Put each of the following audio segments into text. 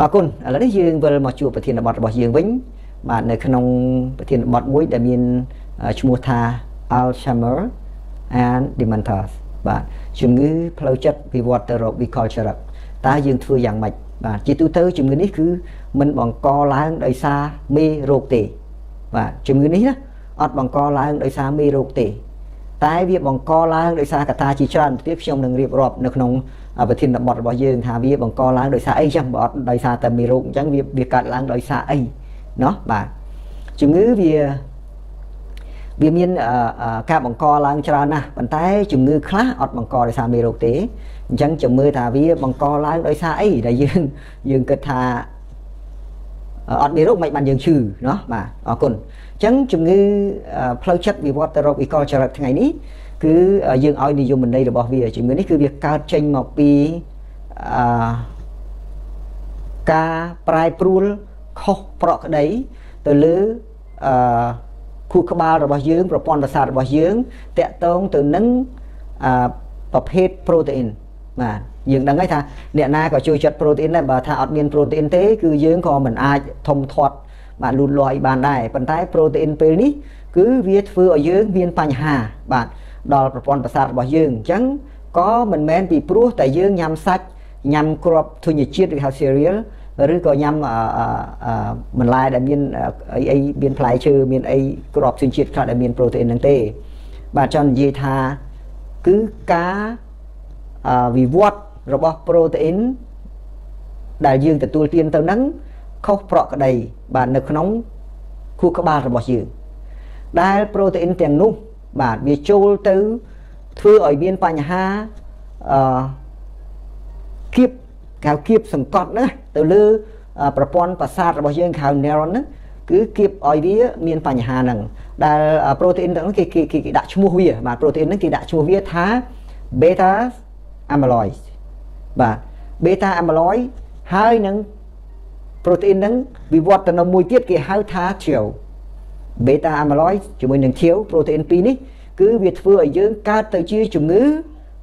អរគុណឥឡូវនេះយើងវិលមកជួបប្រធានបទរបស់យើងវិញបាទនៅក្នុងប្រធានបទមួយដែលមានឈ្មោះថា Alzheimer and Dementia បាទជំងឺផ្លូវចិត្តវិវត្តទៅរក bicultural តើយើងធ្វើយ៉ាងម៉េចបាទជាទូទៅជំងឺនេះគឺមិនបង្កឡើងដោយសារមេរោគទេ បាទជំងឺនេះណាអត់បង្កឡើងដោយសារមេរោគទេ តែវាបង្កឡើងដោយសារកត្តាជាច្រើនទៀតខ្ញុំនឹងរៀបរាប់នៅក្នុង ប្រធានបទរបស់យើងថាវាបង្កឡើងដោយសារអីចឹងបើអត់ដោយសារតែមេរោគអញ្ចឹងវាវាកើតឡើងដោយសារអីเนาะបាទជំងឺវាវាមានការបង្កឡើងច្រើនណាស់ប៉ុន្តែជំងឺខ្លះអត់បង្កដោយសារមេរោគទេអញ្ចឹងចាំមើលថាវាបង្កឡើងដោយសារអីដែលយើងយើងគិតថាអត់មានរោគមិនបានយើងឈឺเนาะបាទអរគុណអញ្ចឹងជំងឺផ្លូវចិត្តវិវត្តទៅរកវិកលចរិតថ្ងៃនេះ គឺយើងឲ្យនិយមន័យរបស់វាជំងឺនេះគឺវាកើតចេញមកពីអឺការប្រែប្រួលខុសប្រក្រតីទៅលើអឺខួរក្បាលរបស់យើង ប្រព័ន្ធប្រសាទរបស់យើងតកតងទៅនឹងអឺប្រភេទប្រូតេអ៊ីនបាទយើងដឹងហើយថាអ្នកណាក៏ជួយចិត្តប្រូតេអ៊ីនដែរបើថាអត់មានប្រូតេអ៊ីនទេគឺយើងក៏មិនអាចធំធាត់បាទលូតលាស់ឲ្យបានដែរប៉ុន្តែប្រូតេអ៊ីនពេលនេះគឺវាធ្វើឲ្យយើងមានបញ្ហាបាទ ដល់ប្រព័ន្ធប្រសាទរបស់យើងអញ្ចឹងក៏មិនមែនពីព្រោះតែយើងញ៉ាំសាច់ញ៉ាំគ្រាប់ធញ្ញជាតិឬហៅ cereal ឬក៏ញ៉ាំបន្លែដែលមានអីអីមានផ្លែឈើមានអីគ្រាប់ធញ្ញជាតិខ្លះដែលមានប្រូតេអ៊ីនហ្នឹងទេ បាទចង់និយាយថាគឺការវិវត្តរបស់ប្រូតេអ៊ីនដែលយើងទទួលទានទៅហ្នឹងខុសប្រក្រតីបាទនៅក្នុងខួរក្បាលរបស់យើងដែលប្រូតេអ៊ីនទាំងនោះ បាទវាចូលទៅធ្វើឲ្យមានបញ្ហាអឺគៀបកៅគៀបសង្កត់ណាទៅលើប្រព័ន្ធប្រសាទរបស់យើងហៅ neuron ហ្នឹងគឺគៀបឲ្យវាមានបញ្ហាហ្នឹងដែលប្រូតេអ៊ីនហ្នឹងគេគេគេដាក់ឈ្មោះវាបាទប្រូតេអ៊ីនហ្នឹងគេដាក់ឈ្មោះវាថា beta amyloid បាទ beta amyloid ហើយនឹងប្រូតេអ៊ីនហ្នឹងវិវត្តទៅនៅមួយទៀតគេហៅថា tau beta amyloid ជាមួយនឹង tau ប្រូតេអ៊ីន2នេះគឺវាធ្វើឲ្យយើងកើតទៅជាជំងឺ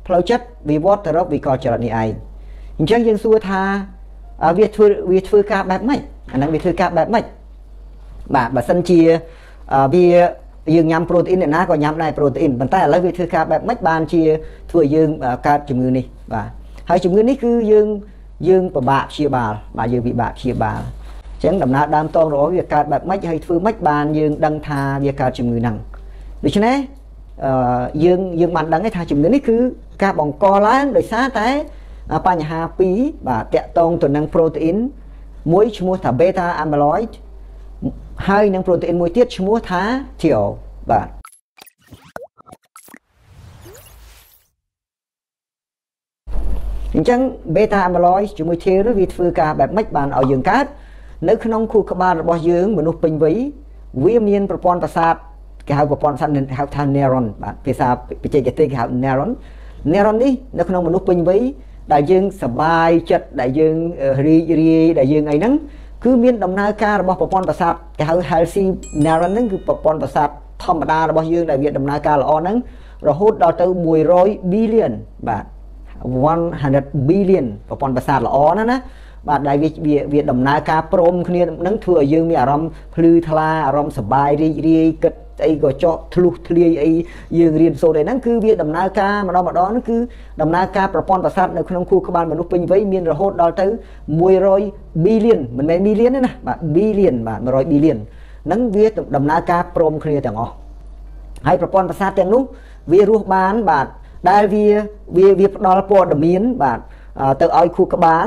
ផ្លូវចិត្តវិវត្តទៅរកវិកលចរិតនេះឯងអញ្ចឹងយើងសួរថាវាធ្វើវាធ្វើការបែបម៉េចអាហ្នឹងវាធ្វើការបែបម៉េចបាទបើសិនជាវាយើងញ៉ាំប្រូតេអ៊ីនអ្នកណាក៏ញ៉ាំដែរប្រូតេអ៊ីនប៉ុន្តែឥឡូវវាធ្វើការបែបម៉េចបានជាធ្វើឲ្យយើងកើតជំងឺនេះបាទហើយជំងឺនេះគឺយើងយើងពិបាកព្យាបាលបាទយើងពិបាកព្យាបាលអញ្ចឹងដំណើរដើមតងរបស់វាកើតបែបម៉េចហើយធ្វើម៉េចបានយើងដឹងថាវាកើតជំងឺហ្នឹងដូច្នេះអឺយើងយើងបានដឹងថាជំងឺនេះគឺការបង្កឡើងដោយសារតែបញ្ហាពីរបាទតកតងទៅនឹងប្រូតេអ៊ីនមួយឈ្មោះថា beta amyloid ហើយនឹងប្រូតេអ៊ីនមួយទៀតឈ្មោះថា tau បាទអញ្ចឹង beta amyloid ជាមួយ tau នោះវាធ្វើការបែបម៉េចបានឲ្យយើងកើត នៅក្នុងខួរក្បាលរបស់យើងមនុស្សពេញវ័យវាមានប្រព័ន្ធប្រសាទគេហៅប្រព័ន្ធប្រសាទហៅថា neuron បាទភាសាបច្ចេកទេសគេហៅ neuron neuron នេះនៅក្នុងមនុស្សពេញវ័យដែលយើងសบายចិត្តដែលយើងរីករាយដែលយើងអីហ្នឹងគឺមានដំណើរការរបស់ប្រព័ន្ធប្រសាទគេហៅ healthy neuron ហ្នឹងគឺប្រព័ន្ធប្រសាទធម្មតារបស់យើងដែលវាដំណើរការល្អហ្នឹងរហូតដល់ទៅ100 billion បាទ100 billion ប្រព័ន្ធប្រសាទល្អណាស់ណា បាទដែលវាវាដំណើរការព្រមគ្នានឹងធ្វើឲ្យយើងមានអារម្មណ៍ភ្លឺថ្លាអារម្មណ៍សប្បាយរីករាយគិតអីក៏ចោះធ្លុះធ្លាយអីយើងរៀនសូត្រអីហ្នឹងគឺវាដំណើរការម្ដងម្ដងហ្នឹងគឺដំណើរការប្រព័ន្ធប្រសាទនៅក្នុងខួរក្បាលមនុស្សពេញវ័យមានរហូតដល់ទៅ100 billion មិនមែន million ទេណាបាទ billion បាទ100 billion ហ្នឹងវាដំណើរការព្រមគ្នាទាំងអស់ហើយប្រព័ន្ធប្រសាទទាំងនោះវារស់បានបាទដែលវាវាវាផ្ដល់ព័ត៌មានបាទទៅឲ្យខួរក្បាល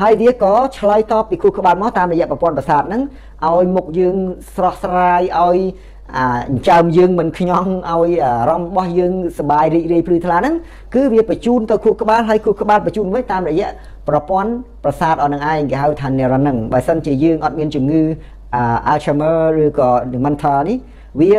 ហើយវាក៏ឆ្លើយតបពីខួរក្បាលមកតាមរយៈប្រព័ន្ធប្រសាទហ្នឹងឲ្យមុខយើងស្រស់ស្រាយឲ្យអាអញ្ចើមយើងមិនខ្ញងឲ្យអារម្មណ៍របស់យើងសบายរីករាយភ្លឺថ្លាហ្នឹងគឺវាបញ្ជូនទៅខួរក្បាលហើយខួរក្បាលបញ្ជូនវិញតាមរយៈប្រព័ន្ធប្រសាទអស់នឹងឯងគេហៅថា neuron ហ្នឹងបើសិនជាយើងអត់មានជំងឺ Alzheimer ឬក៏ dementia នេះវា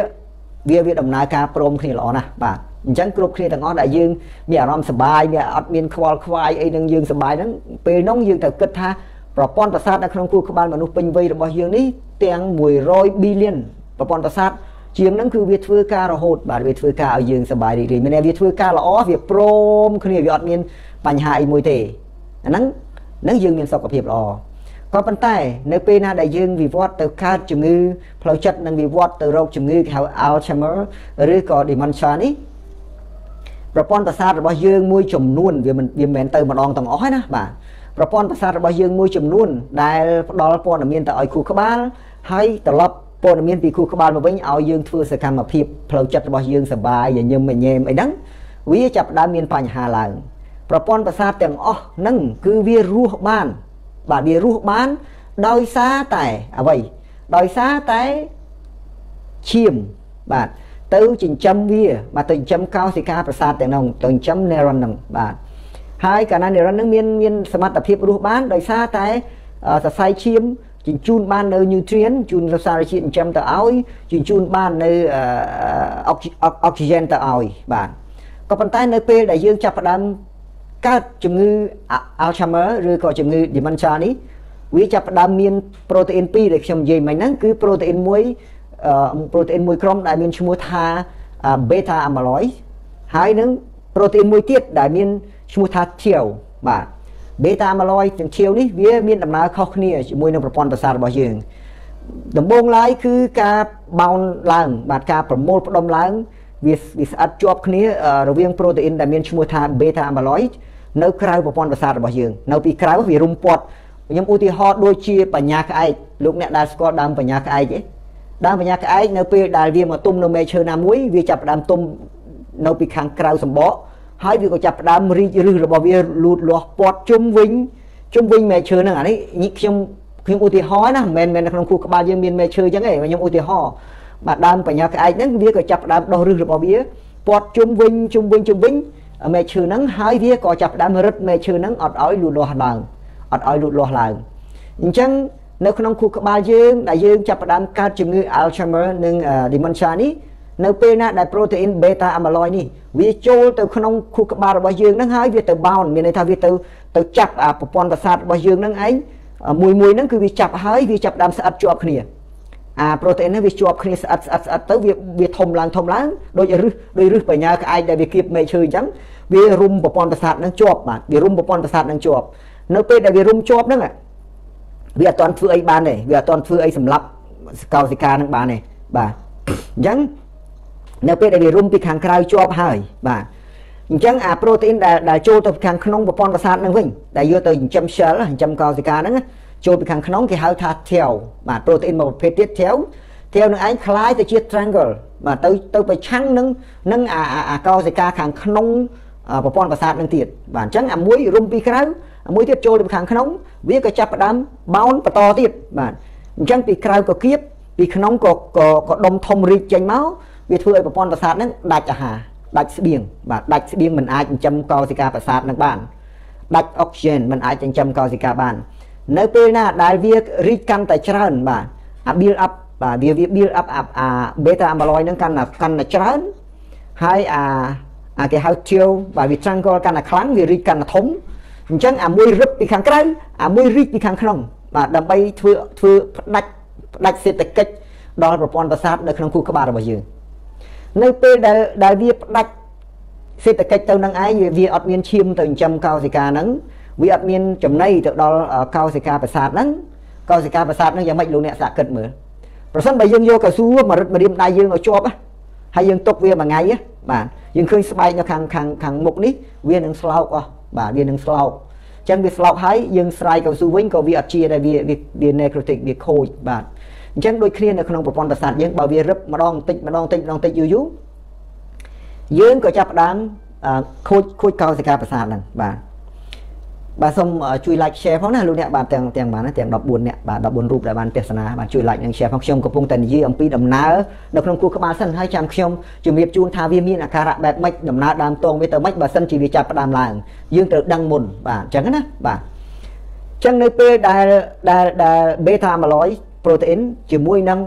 វាវាដំណើរការព្រមគ្នាល្អណាស់បាទ អញ្ចឹងគ្រប់គ្នាទាំងអស់ដែលយើងមានអារម្មណ៍សុបាយមានអត់មានខ្វល់ខ្វាយអីនឹងយើងសុបាយហ្នឹងពេលនោះយើងត្រូវគិតថាប្រព័ន្ធប្រសាទនៅក្នុងខួរក្បាលមនុស្សពេញវ័យរបស់យើងនេះទាំង100 billion ប្រព័ន្ធប្រសាទជាងហ្នឹងគឺវាធ្វើការរហូតបាទវាធ្វើការឲ្យយើងសុបាយរីករាយមានវាធ្វើការល្អវាព្រមគ្នាវាអត់មានបញ្ហាអីមួយទេអាហ្នឹងហ្នឹងយើងមានសុខភាពល្អក៏ប៉ុន្តែនៅពេលណាដែលយើងវិវត្តទៅកើតជំងឺផ្លូវចិត្តនិងវិវត្តទៅរោគជំងឺគេហៅ Alzheimer ឬក៏ dementia នេះ ប្រព័ន្ធប្រសាទរបស់យើងមួយចំនួនវាមិនវាមិនមែនទៅម្ដងទាំងអស់ទេណាបាទប្រព័ន្ធប្រសាទរបស់យើងមួយចំនួន ដែលផ្ដល់ព័ត៌មានទៅឲ្យខួរក្បាល ហើយត្រឡប់ព័ត៌មានពីខួរក្បាលមកវិញឲ្យយើងធ្វើសកម្មភាពផ្លូវចិត្តរបស់យើងសប្បាយញញឹមញែមអីហ្នឹងវាចាប់ផ្ដើមមានបញ្ហាឡើងប្រព័ន្ធប្រសាទទាំងអស់ហ្នឹងគឺវារស់បាន បាទវារស់បាន ដោយសារតែអ្វីដោយសារតែឈាមបាទ ទៅចិញ្ចឹមវាបាទទៅចិញ្ចឹមកោសិកាប្រសាទទាំងនោះទៅចិញ្ចឹម neuron ហ្នឹងបាទហើយកាលណា neuron ហ្នឹងមានមានសមត្ថភាពរស់បានដោយសារតែសរសៃឈាមជញ្ជូនបាននៅ nutrient ជូនសារជាតិចិញ្ចឹមទៅឲ្យជញ្ជូនបាននៅអុកស៊ីហ្សែនទៅឲ្យបាទក៏ប៉ុន្តែនៅពេលដែលយើងចាប់ផ្ដើមកើតជំងឺ Alzheimer ឬក៏ជំងឺ dementia នេះវាចាប់ផ្ដើមមានប្រូតេអ៊ីន2ដែលខ្ញុំនិយាយមិញហ្នឹងគឺប្រូតេអ៊ីនមួយ ប្រូតេអ៊ីនមួយក្រុមដែលមានឈ្មោះថា beta amyloid ហើយនឹងប្រូតេអ៊ីនមួយទៀតដែលមានឈ្មោះថា tau បាទ beta amyloid ទាំង tau នេះវាមានដំណើរខុសគ្នាជាមួយនឹងប្រព័ន្ធប្រសាទរបស់យើងដំបូងឡើយគឺការបោនឡើង បាទការប្រមូលផ្ដុំឡើងវាវាស្អិតជាប់គ្នារវាងប្រូតេអ៊ីនដែលមានឈ្មោះថា beta amyloid នៅក្រៅប្រព័ន្ធប្រសាទរបស់យើងនៅពីក្រៅវារុំព័ទ្ធខ្ញុំឧទាហរណ៍ដូចជាបញ្ញាក្អែកលោកអ្នកដែលស្គាល់ដើមបញ្ញាក្អែកទេ ដើមបញ្ញាក្អែកនៅពេលដែលវាមកទុំនៅមែកឈើណាមួយវាចាប់ផ្ដើមទុំនៅពីខាងក្រៅសម្បកហើយវាក៏ចាប់ផ្ដើមរីកឫសរបស់វាលូតលាស់ព័ទ្ធជុំវិញជុំវិញមែកឈើហ្នឹងអានេះខ្ញុំខ្ញុំឧទាហរណ៍ណាមិនមែននៅក្នុងខួរក្បាលយើងមានមែកឈើអញ្ចឹងទេខ្ញុំឧទាហរណ៍បាទដើមបញ្ញាក្អែកហ្នឹងវាក៏ចាប់ផ្ដើមដុះឫសរបស់វាព័ទ្ធជុំវិញជុំវិញជុំវិញមែកឈើហ្នឹងហើយវាក៏ចាប់ផ្ដើមរឹតមែកឈើហ្នឹងអត់ឲ្យលូតលាស់ឡើងអត់ឲ្យលូតលាស់ឡើងអញ្ចឹង នៅក្នុងខួរក្បាលយើងដែលយើងចាប់ផ្ដើមកើតជំងឺ Alzheimer និង dementia នេះនៅពេលណាដែល protein beta amyloid នេះវាចូលទៅក្នុងខួរក្បាលរបស់យើងហ្នឹងហើយវាទៅ bound មានន័យថាវាទៅទៅចាប់ប្រព័ន្ធប្រសាទរបស់យើងហ្នឹងឯងមួយមួយហ្នឹងគឺវាចាប់ហើយវាចាប់ដើមស្អិតជាប់គ្នាអា protein ហ្នឹងវាជាប់គ្នាស្អិតស្អិតស្អិតទៅវាវាធំឡើងធំឡើងដូចរឹសដូចរឹសបញ្ញាក្អែកដែលវាគៀបមែកឈើអញ្ចឹងវារុំប្រព័ន្ធប្រសាទហ្នឹងជាប់បាទវារុំប្រព័ន្ធប្រសាទហ្នឹងជាប់នៅពេលដែលវារុំជាប់ហ្នឹង វាអត់ទាន់ធ្វើអីបានទេវាអត់ទាន់ធ្វើអីសម្រាប់កោសិកាហ្នឹងបានទេបាទអញ្ចឹងនៅពេលដែលវារុំពីខាងក្រៅជាប់ហើយបាទអញ្ចឹងអាប្រូតេអ៊ីនដែលដែលចូលទៅខាងក្នុងប្រព័ន្ធប្រសាទហ្នឹងវិញដែលយកទៅចិញ្ចឹម shell ចិញ្ចឹមកោសិកាហ្នឹងចូលពីខាងក្នុងគេហៅថា tail បាទប្រូតេអ៊ីនមួយប្រភេទទៀត tail tail នឹងឯងคล้ายទៅជា triangle បាទទៅទៅប្រឆាំងនឹងនឹងអាអាកោសិកាខាងក្នុងប្រព័ន្ធប្រសាទនឹងទៀតបាទអញ្ចឹងអាមួយរុំពីក្រៅអា មួយទៀតចូលទៅខាងក្នុងវាក៏ចាប់ផ្ដើមបោនបន្តទៀតបាទអញ្ចឹងពីក្រៅក៏គៀបពីក្នុងក៏ក៏ក៏ដុំធំរីកចេញមកវាធ្វើឲ្យប្រព័ន្ធប្រសាទហ្នឹងដាច់អាហារដាច់ស្បៀងបាទដាច់ស្បៀងមិនអាចចិញ្ចឹមកោសិកាប្រសាទនឹងបានដាច់អុកស៊ីហ្សែនមិនអាចចិញ្ចឹមកោសិកាបាន នៅពេលណាដែលវារីកកាន់តែច្រើនបាទអា build up បាទវាវា build up អា beta amyloid ហ្នឹងកាន់តែកាន់តែច្រើនហើយអាអាគេហៅ tau បាទវា triangle កាន់តែខ្លាំងវារីកកាន់តែធំ អញ្ចឹងអាមួយរឹបពីខាងក្រៅអាមួយរីកពីខាងក្នុងបាទដើម្បីធ្វើធ្វើផ្ដាច់ផ្ដាច់សេដ្ឋកិច្ចដល់ប្រព័ន្ធប្រសាទនៅក្នុងខួរក្បាលរបស់យើងនៅពេលដែលដែលវាផ្ដាច់សេដ្ឋកិច្ចទៅនឹងឯងវាអត់មានឈាមទៅចិញ្ចឹមកោសិកាហ្នឹងវាអត់មានចំណីទៅដល់កោសិកាប្រសាទហ្នឹងកោសិកាប្រសាទហ្នឹងយ៉ាងម៉េចលោកអ្នកសាកគិតមើលប្រសិនបើយើងយកកស៊ូមករឹតម្រាមដៃយើងឲ្យជាប់ហើយយើងទុកវាមួយថ្ងៃបាទយើងឃើញស្បែកនៅខាងខាងខាងមុខនេះវានឹងស្លោកអស់ បាទវានឹងស្លោកអញ្ចឹងវាស្លោកហើយយើងស្រ័យកៅស៊ូវិញក៏វាអត់ជាដែរវាវា necrotic វាខូចបាទអញ្ចឹងដូចគ្នានៅក្នុងប្រព័ន្ធប្រសាទយើងបើវារឹបម្ដងតិចម្ដងតិចម្ដងតិចយូរយូរយើងក៏ចាប់ផ្ដើមខូចខូចកោសិកាប្រសាទហ្នឹងបាទ បាទសូមជួយ like share ផងណាលោកអ្នកបាទទាំងទាំងបានទាំង14អ្នកបាទ14រូបដែលបានទស្សនាបាទជួយ like និង share ផងខ្ញុំកំពុងតែនិយាយអំពីដំណើរនៅក្នុងគូក្បាលសិនហើយចាំខ្ញុំជំរាបជូនថាវាមានអាការៈបែបម៉េចដំណើរដើមតងវាទៅម៉េចបើសិនជាវាចាប់ផ្ដើមឡើងយើងត្រូវដឹងមុនបាទអញ្ចឹងណាបាទអញ្ចឹងនៅពេលដែលដែលដែល beta amyloid protein ជាមួយនឹង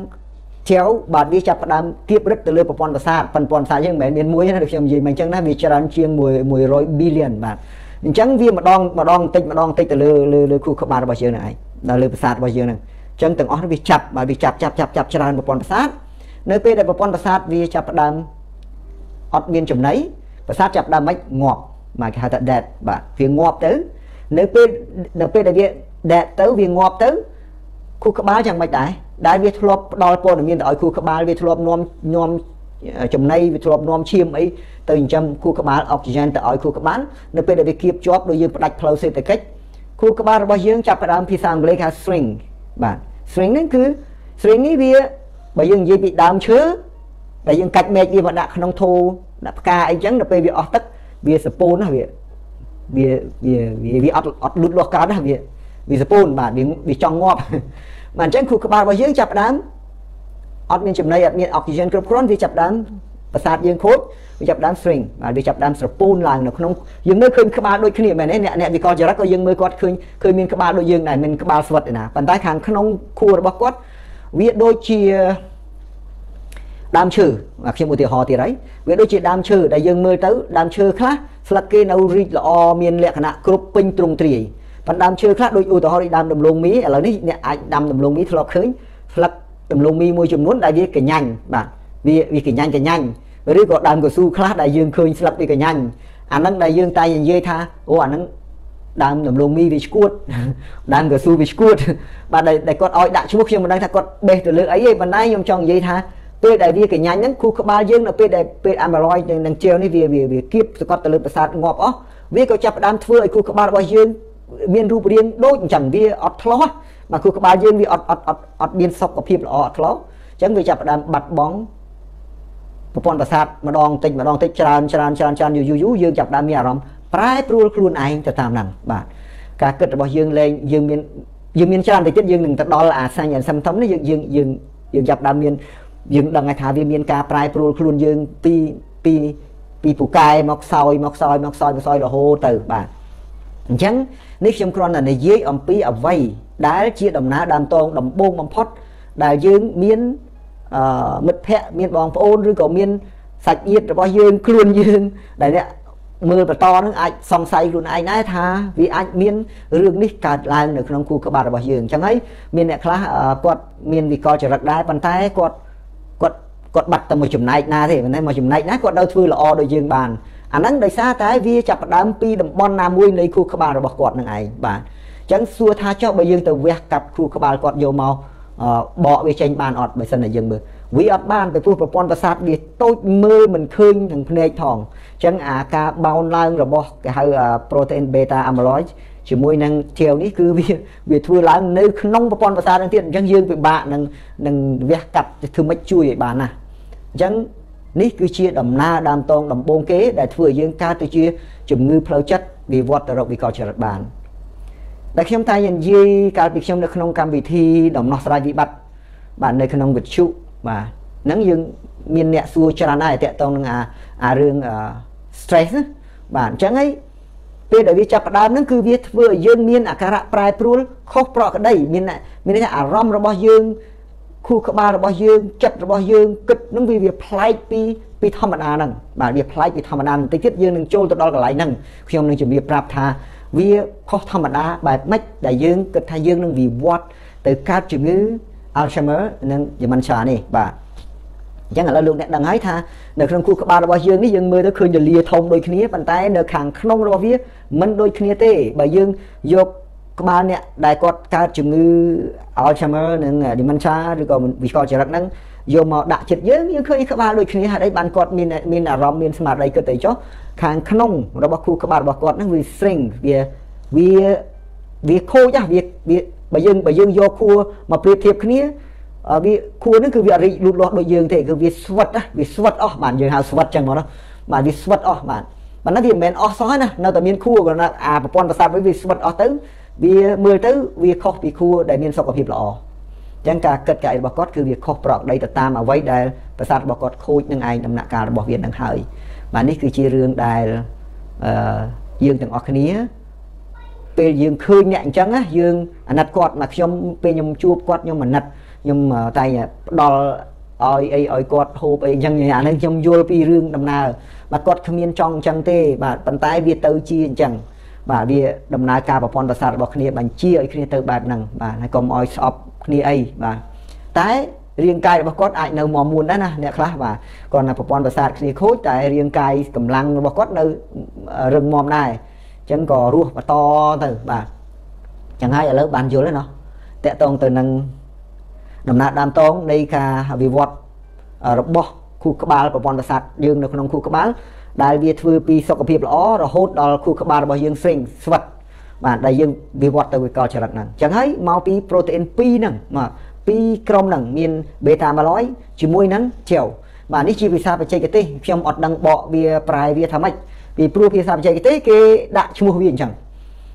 ជាវបាទវាចាប់ផ្ដើមគៀបរឹតទៅលើប្រព័ន្ធប្រសាទប្រព័ន្ធប្រសាទយើងមិនមែនមានមួយណាដូចខ្ញុំនិយាយមកអញ្ចឹងណាវាច្រើនជាង100 billion បាទ អញ្ចឹងវាម្ដងម្ដងតិចម្ដងតិចទៅលើលើលើខួរក្បាលរបស់យើងហ្នឹងឯងដល់លើប្រសាទរបស់យើងហ្នឹងអញ្ចឹងទាំងអស់វាចាប់បាទវាចាប់ចាប់ចាប់ចាប់ច្រើនប្រព័ន្ធប្រសាទនៅពេលដែលប្រព័ន្ធប្រសាទវាចាប់ផ្ដើមអត់មានចំណីប្រសាទចាប់ផ្ដើមមិនងាប់មកគេហៅថា dead បាទវាងាប់ទៅនៅពេលនៅពេលដែលវាដែលទៅវាងាប់ទៅគូក្បាលយ៉ាងម៉េចដែរដែលវាធ្លាប់ផ្ដល់ព័ត៌មានទៅឲ្យគូក្បាលវាធ្លាប់នាំនាំ ចំណីវាធ្លាប់នាំឈាមអីទៅចិញ្ចឹមគូក្បាលអុកស៊ីហ្សែនទៅឲ្យគូក្បាលនៅពេលដែលវាគៀបជាប់ដោយយើងផ្ដាច់ផ្លូវសេដ្ឋកិច្ចគូក្បាលរបស់យើងចាប់ផ្ដើមភាសាអង់គ្លេសហៅ string បាទ string ហ្នឹងគឺ string នេះវាបើយើងនិយាយពីដើមឈើដែលយើងកាច់មែកវាមកដាក់ក្នុងធូដាក់ផ្កាអីចឹងដល់ពេលវាអស់ទឹកវាសពូនណាវាវាវាវាអត់អត់លូតលាស់កើតណាវាវាសពូនបាទវាវាចង់ងាប់បាទអញ្ចឹងខួរក្បាលរបស់យើងចាប់ដើម អត់មានចំណីអត់មានអុកស៊ីហ្សែនគ្រប់គ្រាន់វាចាប់ដើមប្រសាទយើងខូចវាចាប់ដើម string បាទវាចាប់ដើមស្រពូនឡើងនៅក្នុងយើងមើលឃើញក្បាលដូចគ្នាមែនទេអ្នកអ្នកវិកលចរិតក៏យើងមើលគាត់ឃើញឃើញមានក្បាលដូចយើងដែរមានក្បាលស្វិតឯណាប៉ុន្តែខាងក្នុងខួររបស់គាត់វាដូចជាដើមឈើខ្ញុំឧទាហរណ៍ទៀតហើយវាដូចជាដើមឈើដែលយើងមើលទៅដើមឈើខ្លះស្លឹកគេនៅរីកល្អមានលក្ខណៈគ្រប់ពេញទ្រង់ទ្រាយប៉ុន្តែដើមឈើខ្លះដូចឧទាហរណ៍ដូចដើមដំឡូងមីឥឡូវនេះអ្នកអាចដាំដំឡូងមីធ្លាប់ឃើញស្លឹក ដំឡូងមីមួយចំនួនដែលវាកញ្ញាញ់បាទវាវាកញ្ញាញ់កញ្ញាញ់ឬក៏ដើមកស៊ូខ្លះដែលយើងឃើញស្លឹកវាកញ្ញាញ់អាហ្នឹងដែលយើងតែនិយាយថាអូអាហ្នឹងដើមដំឡូងមីវាឈួតដើមកស៊ូវាឈួតបាទដែលគាត់ឲ្យដាក់ឈ្មោះខ្ញុំមិនដឹងថាគាត់បេះទៅលើអីទេប៉ុន្តែខ្ញុំចង់និយាយថាពេលដែលវាកញ្ញាញ់ហ្នឹងគូក្បាលយើងនៅពេលដែលពេលអាម៉ាឡយនឹងជែវនេះវាវាគៀបសកត់ទៅលើប្រសាទងាប់អស់វាក៏ចាប់ផ្ដើមធ្វើឲ្យគូក្បាលរបស់យើងមានរូបរាងដូចអញ្ចឹងវាអត់ឆ្លោះ មកគូក្បាលយើងវាអត់អត់អត់អត់មានសុខភាពល្អអត់ឆ្លោះអញ្ចឹងវាចាប់ផ្ដើមបាត់បង់ប្រព័ន្ធប្រសាទម្ដងតិចម្ដងតិចច្រើនច្រើនច្រើនច្រើនយូរយូរយើងចាប់ផ្ដើមមានអារម្មណ៍ប្រែប្រួលខ្លួនឯងទៅតាមហ្នឹងបាទការគិតរបស់យើងលែងយើងមានយើងមានច្រើនតិចទៀតយើងនឹងទៅដល់អាសញ្ញសំធំនេះយើងយើងយើងយើងចាប់ដើមមានយើងដឹងថាវាមានការប្រែប្រួលខ្លួនយើងពីពីពីពូកែមកខ្សោយមកខ្សោយមកខ្សោយមកខ្សោយរហូតទៅបាទ អញ្ចឹងនេះខ្ញុំគ្រាន់តែនិយាយអំពីអ្វីដែលជាដំណើរដើមតងដំបូងបំផុត ដែលយើងមានអឺមិត្តភ័ក្តិមានបងប្អូនឬក៏មានសាច់ញាតិរបស់យើងខ្លួនយើងដែលអ្នកមើលបន្តនឹងអាចសង្ស័យខ្លួនឯងដែរថាវាអាចមានរឿងនេះកើតឡើងនៅក្នុងគូក្បាលរបស់យើងអញ្ចឹងហើយមានអ្នកខ្លះគាត់មានវិកលចរិតដែរប៉ុន្តែគាត់គាត់គាត់បាត់តែមួយចំណែកណាទេមិនមែនមួយចំណែកណាគាត់នៅធ្វើល្អដូចយើងបាន អាហ្នឹងដោយសារតែវាចាប់ផ្ដើមពីតំបន់ណាមួយនៃខួរក្បាលរបស់គាត់នឹងឯងបាទអញ្ចឹងសួរថាចុះបើយើងទៅវះកាប់ខួរក្បាលគាត់យកមកបកវាចេញបានអត់បើសិនតែយើងមើលវាអត់បានពីព្រោះប្រព័ន្ធប្រសាទវាតូចមើលមិនឃើញនឹងភ្នែកផងអញ្ចឹងអាការបោនឡើងរបស់គេហៅ protein beta amyloid ជាមួយនឹងធាវនេះគឺវាវាធ្វើឡើងនៅក្នុងប្រព័ន្ធប្រសាទនឹងទៀតអញ្ចឹងយើងពិបាកនឹងនឹងវះកាត់ធ្វើម៉េចជួយឲ្យបានណាអញ្ចឹង នេះគឺជាដំណើរដើមតងដំបូងគេដែលធ្វើឲ្យយើងកើតទៅជាជំងឺផ្លូវចិត្តវិវត្តទៅរកវិកលចរិតបានដែលខ្ញុំតែនិយាយកាលពីខ្ញុំនៅក្នុងកម្មវិធីដំណោះស្រាយវិបត្តិបាទនៅក្នុងវិទ្យុបាទហ្នឹងយើងមានអ្នកសួរច្រើនដែរតាក់ទងនឹងអាអារឿង stress ណាបាទអញ្ចឹងហើយពេលដែលវាចាប់ផ្ដើមហ្នឹងគឺវាធ្វើឲ្យយើងមានអាការៈប្រែប្រួលខុសប្រក្រតីមានមានន័យថាអារម្មណ៍របស់យើង ខួរក្បាលរបស់យើងចិត្តរបស់យើងគិតនឹងវាវាប្លែកពីពីធម្មតាហ្នឹងបាទវាប្លែកពីធម្មតាបន្តិចទៀតយើងនឹងចូលទៅដល់កន្លែងហ្នឹងខ្ញុំនឹងជំរាបប្រាប់ថាវាខុសធម្មតាបែបម៉េចដែលយើងគិតថាយើងនឹងវិវត្តទៅកើតជំងឺ Alzheimer និង dementia នេះបាទអញ្ចឹងឥឡូវលោកអ្នកដឹងហើយថានៅក្នុងខួរក្បាលរបស់យើងនេះយើងមើលទៅឃើញទលាធំដូចគ្នាប៉ុន្តែនៅខាងក្នុងរបស់វាមិនដូចគ្នាទេបើយើងយក ក្បាលអ្នកដែលគាត់កើតជំងឺ Alzheimer និង dementia ឬក៏វិកលចរិតហ្នឹងយកមកដាក់ចិត្តយើងយើងឃើញក្បាលដូចគ្នាហើយបានគាត់មានមានអារម្មណ៍មានស្មារតីគិតទៅចុះខាងក្នុងរបស់ខួរក្បាលរបស់គាត់ហ្នឹងវា string វាវាវាខូចហ่ะវាវាបើយើងបើយើងយកខួរមកប្រៀបធៀបគ្នាវាខួរហ្នឹងគឺវារីកលូតលាស់ដូចយើងទេគឺវាស្វិតវាស្វិតអស់បាទយើងហៅស្វិតចឹងមកណាបាទវាស្វិតអស់បាទប៉ុន្តែវាមិនមែនអស់សោះណានៅតែមានខួរក៏អាប្រព័ន្ធប្រសាទវាស្វិតអស់ទៅ វាមើលទៅវាខុសពីខួរដែលមានសុខភាពល្អអញ្ចឹងការគិតកាយរបស់គាត់គឺវាខុសប្រកដីទៅតាមអ្វីដែលប្រសាទរបស់គាត់ខូចនឹងឯងដំណាក់កាលរបស់វានឹងហើយបាទនេះគឺជារឿងដែលអឺយើងទាំងអស់គ្នាពេលយើងឃើញអ្នកអញ្ចឹងណាយើងអាណិតគាត់មកខ្ញុំពេលខ្ញុំជួបគាត់ខ្ញុំអាណិតខ្ញុំតែផ្ដល់ឲ្យអីឲ្យគាត់ហូបអីអញ្ចឹងអាហ្នឹងខ្ញុំយល់ពីរឿងដំណើរបាទគាត់គ្មានចង់អញ្ចឹងទេបាទប៉ុន្តែវាទៅជាអញ្ចឹង បាទវាដំណើរការប្រព័ន្ធប្រសាទរបស់គ្នាបញ្ជាឲ្យគ្នាទៅបែបហ្នឹងបាទហើយកុំឲ្យស្អប់គ្នាអីបាទតែរាងកាយរបស់គាត់អាចនៅមមួនដែរណាអ្នកខ្លះបាទគាត់ណាប្រព័ន្ធប្រសាទគ្នាខូចតែរាងកាយកម្លាំងរបស់គាត់នៅរឹងមាំដែរអញ្ចឹងក៏រស់បន្តទៅបាទចឹងហើយឥឡូវបានយល់ហើយណោះតកតងទៅនឹងដំណើរដើមតងនៃការវិវត្តរបស់ខួរក្បាលប្រព័ន្ធប្រសាទយើងនៅក្នុងខួរក្បាល ដែលវាធ្វើពីសុខភាពល្អរហូតដល់ខួរក្បាលរបស់យើងស្រីងស្វិតបាទដែលយើងវិវត្តទៅវិកលចរិតហ្នឹងអញ្ចឹងហើយមកពីប្រូតេអ៊ីន2ហ្នឹងមកពីរក្រុមហ្នឹងមានបេតាម៉ាឡុយជាមួយនឹងជែវបាទនេះជាភាសាបច្ចេកទេសខ្ញុំអត់ដឹងបកវាប្រែវាថាម៉េចពីព្រោះភាសាបច្ចេកទេសគេដាក់ឈ្មោះវាអញ្ចឹង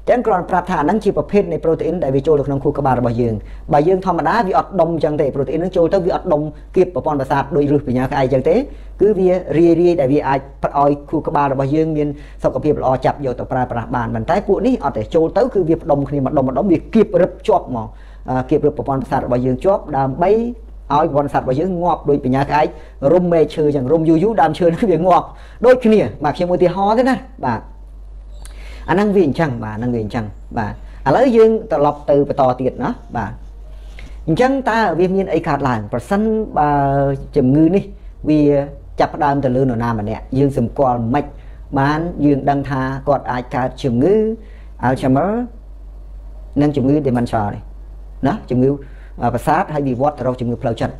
ចឹងគ្រាន់ប្រាប់ថាហ្នឹងជាប្រភេទនៃប្រូតេអ៊ីនដែលវាចូលទៅក្នុងខួរក្បាលរបស់យើងបើយើងធម្មតាវាអត់ដុំអញ្ចឹងទេប្រូតេអ៊ីនហ្នឹងចូលទៅវាអត់ដុំគៀបប្រព័ន្ធប្រសាទដូចរឹសបញ្ញាក្អែកអញ្ចឹងទេគឺវារាយរាយដែលវាអាចឲ្យខួរក្បាលរបស់យើងមានសុខភាពល្អចាប់យកទៅប្រើប្រាស់បានប៉ុន្តែពួកនេះអត់ទេចូលទៅគឺវាផ្ដុំគ្នាម្ដុំម្ដុំវាគៀបរឹបជាប់មកគៀបរឹបប្រព័ន្ធប្រសាទរបស់យើងជាប់ដើម្បីឲ្យប្រព័ន្ធប្រសាទរបស់យើងងាប់ដោយបញ្ញាក្អែករុំមេឈើអញ្ចឹងរុំយូរយូរដើមឈើហ្នឹងវាងាប់ដូចគ្នាបាទខ្ញុំឧទាហរណ៍ទេណាបាទ អាហ្នឹងវាអញ្ចឹងបាទហ្នឹងវាអញ្ចឹងបាទឥឡូវយើងត្រឡប់ទៅបន្តទៀតណាបាទអញ្ចឹងតើវាមានអីកើតឡើងប្រសិនបើជំងឺនេះវាចាប់ផ្ដើមទៅលើនរណាម្នាក់យើងសម្គាល់មិនបានយើងដឹងថាគាត់អាចកើតជំងឺ Alzheimer និងជំងឺ dementia នេះណាជំងឺប្រសាទហើយវិវត្តទៅរកជំងឺផ្លូវចិត្ត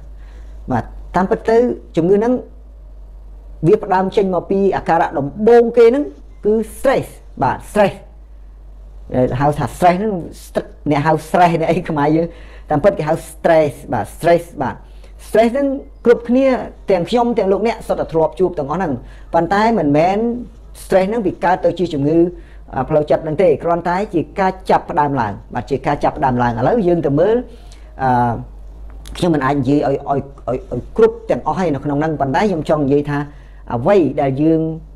បាទតាមពិតទៅជំងឺហ្នឹងវាផ្ដើមចេញមកពីអាការៈដំបូងគេហ្នឹងគឺ stress បាទ stress ហៅថា stress ហ្នឹងអ្នកហៅ stress អ្នកអីខ្មែរយើងតាមពិតគេហៅ stress បាទ stress បាទ stress ហ្នឹងគ្រប់គ្នាទាំងខ្ញុំទាំងលោកអ្នកសុទ្ធតែធ្លាប់ជួបទាំងអស់ហ្នឹងប៉ុន្តែមិនមែន stress ហ្នឹងវាកើតទៅជាជំងឺផ្លូវចិត្តហ្នឹងទេគ្រាន់តែជាការចាប់ផ្ដើមឡើងបាទជាការចាប់ផ្ដើមឡើងឥឡូវយើងទៅមើលអឺខ្ញុំមិនអាចនិយាយឲ្យឲ្យឲ្យគ្រប់ទាំងអស់ហើយនៅក្នុងហ្នឹងប៉ុន្តែខ្ញុំចង់និយាយថាអ្វីដែលយើងអឺ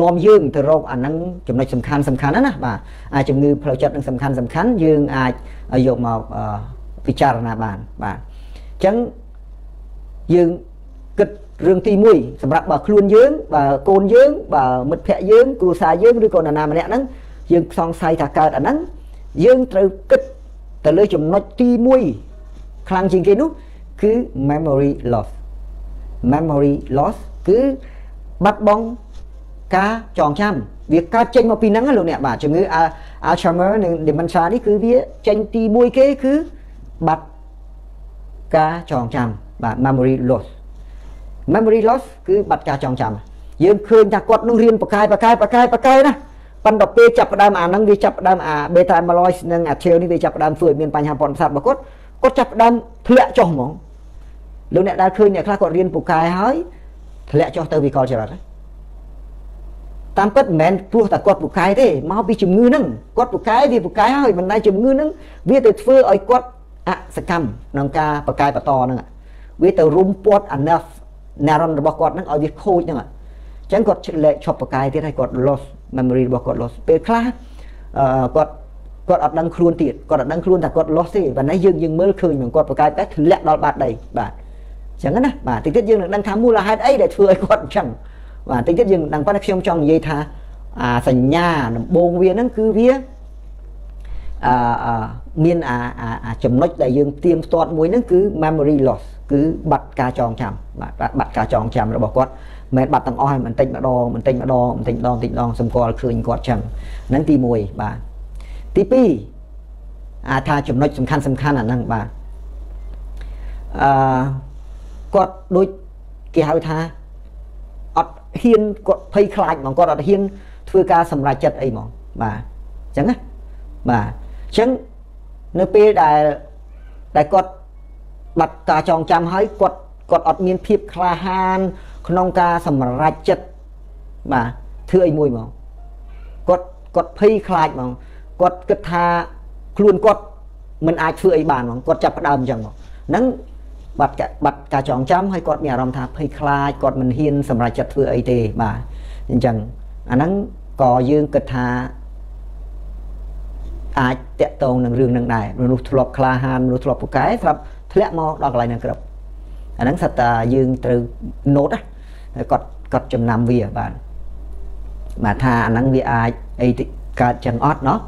នាំយើងទៅរកអាហ្នឹងចំណុចសំខាន់សំខាន់ណាណាបាទអាជំងឺផ្លូវចិត្តនឹងសំខាន់សំខាន់យើងអាចយកមកពិចារណាបានបាទអញ្ចឹងយើងគិតរឿងទី1សម្រាប់បើខ្លួនយើងបើកូនយើងបើមិត្តភ័ក្តិយើងគ្រួសារយើងឬក៏នរណាម្នាក់ហ្នឹងយើងសង្ស័យថាកើតអាហ្នឹងយើងត្រូវគិតទៅលើចំណុចទី1ខ្លាំងជាងគេនោះគឺ memory loss memory loss គឺ បាត់បង់ការចងចាំវាកើតចេញមកពីហ្នឹងលោកអ្នកបាទជំងឺ Alzheimer និង dementia នេះគឺវាចេញទី1គេគឺបាត់ការចងចាំបាទ memory loss memory loss គឺបាត់ការចងចាំយើងឃើញថាគាត់នឹងរៀនបកកាយបកកាយបកកាយបកកាយណាប៉ុន្តែពេលចាប់ផ្ដើមអាហ្នឹងវាចាប់ផ្ដើមអា beta amyloid និង atrial នេះវាចាប់ផ្ដើមធ្វើឲ្យមានបញ្ហាប្រព័ន្ធប្រសាទរបស់គាត់គាត់ចាប់ផ្ដើមធ្លាក់ចុះហ្មងលោកអ្នកដែលឃើញអ្នកខ្លះគាត់រៀនពូកែហើយ ធ្លាក់ចុះទៅវិកលចរិតតាមពិតមិនមែនព្រោះតែគាត់ពូកែទេមកពីជំងឺហ្នឹងគាត់ពូកែវាពូកែហើយមិនដែលជំងឺហ្នឹងវាទៅធ្វើឲ្យគាត់អសកម្មក្នុងការបកកាយបន្តហ្នឹងវាទៅរុំពាត់ enough neuron របស់គាត់ហ្នឹងឲ្យវាខូចហ្នឹងអញ្ចឹងគាត់លែកឈប់បកាយទៀតហើយគាត់ loss memory របស់គាត់ loss ពេលខ្លះអឺគាត់គាត់អត់ដឹងខ្លួនទៀតគាត់អត់ដឹងខ្លួនថាគាត់ loss ទេបើណែយើងយើងមើលឃើញហ្នឹងគាត់បកាយតែធ្លាក់ដល់បាតដីបាទអញ្ចឹងណាបាទតិចទៀតយើងនឹងដឹងថាមូលហេតុអីដែលធ្វើឲ្យគាត់អញ្ចឹងបាទតិចទៀតយើងដឹងប៉ុន្តែខ្ញុំចង់និយាយថាអាសញ្ញាដំបូងវាហ្នឹងគឺវាអឺមានអាអាចំណុចដែលយើងទៀមផ្ទាត់មួយហ្នឹងគឺ memory loss គឺបាត់ការចងចាំបាទបាត់ការចងចាំរបស់គាត់មិនបាត់ទាំងអស់ហើយបន្តិចម្ដងបន្តិចម្ដងបន្តិចម្ដងបន្តិចម្ដងសម្គាល់ឃើញគាត់ចឹងហ្នឹងទី1បាទទី2អាថាចំណុចសំខាន់សំខាន់អាហ្នឹងបាទអឺ គាត់ដូចគេហៅថាអត់ហ៊ានគាត់ភ័យខ្លាចហ្មងគាត់អត់ហ៊ានធ្វើការសម្រេចចិត្តអីហ្មងបាទអញ្ចឹងណាបាទអញ្ចឹងនៅពេលដែលដែលគាត់បាត់ការចងចាំហើយគាត់គាត់អត់មានភាពក្លាហាន ក្នុងការសម្រេចចិត្តបាទធ្វើអីមួយមកគាត់គាត់ភ័យខ្លាចហ្មងគាត់គិតថាខ្លួនគាត់មិនអាចធ្វើអីបានហ្មងគាត់ចាប់ផ្ដើមអញ្ចឹងហ្មងហ្នឹង បាត់បាត់ការចងចាំហើយគាត់មានអារម្មណ៍ថាភ័យខ្លាចគាត់មិនហ៊ានសម្រេចចិត្តធ្វើអីទេបាទអញ្ចឹងអាហ្នឹងក៏យើងគិតថាអាចតាក់ទងនឹងរឿងនឹងដែរមនុស្សធ្លាប់ក្លាហានមនុស្សធ្លាប់ពូកែស្រាប់ធ្លាក់មកដល់កន្លែងនឹងក្រឹបអាហ្នឹងសិតតាយើងត្រូវ note ណាគាត់គាត់ចំណាំវាបាទបាទថាអាហ្នឹងវាអាចអីកើតចឹងអត់ណោះ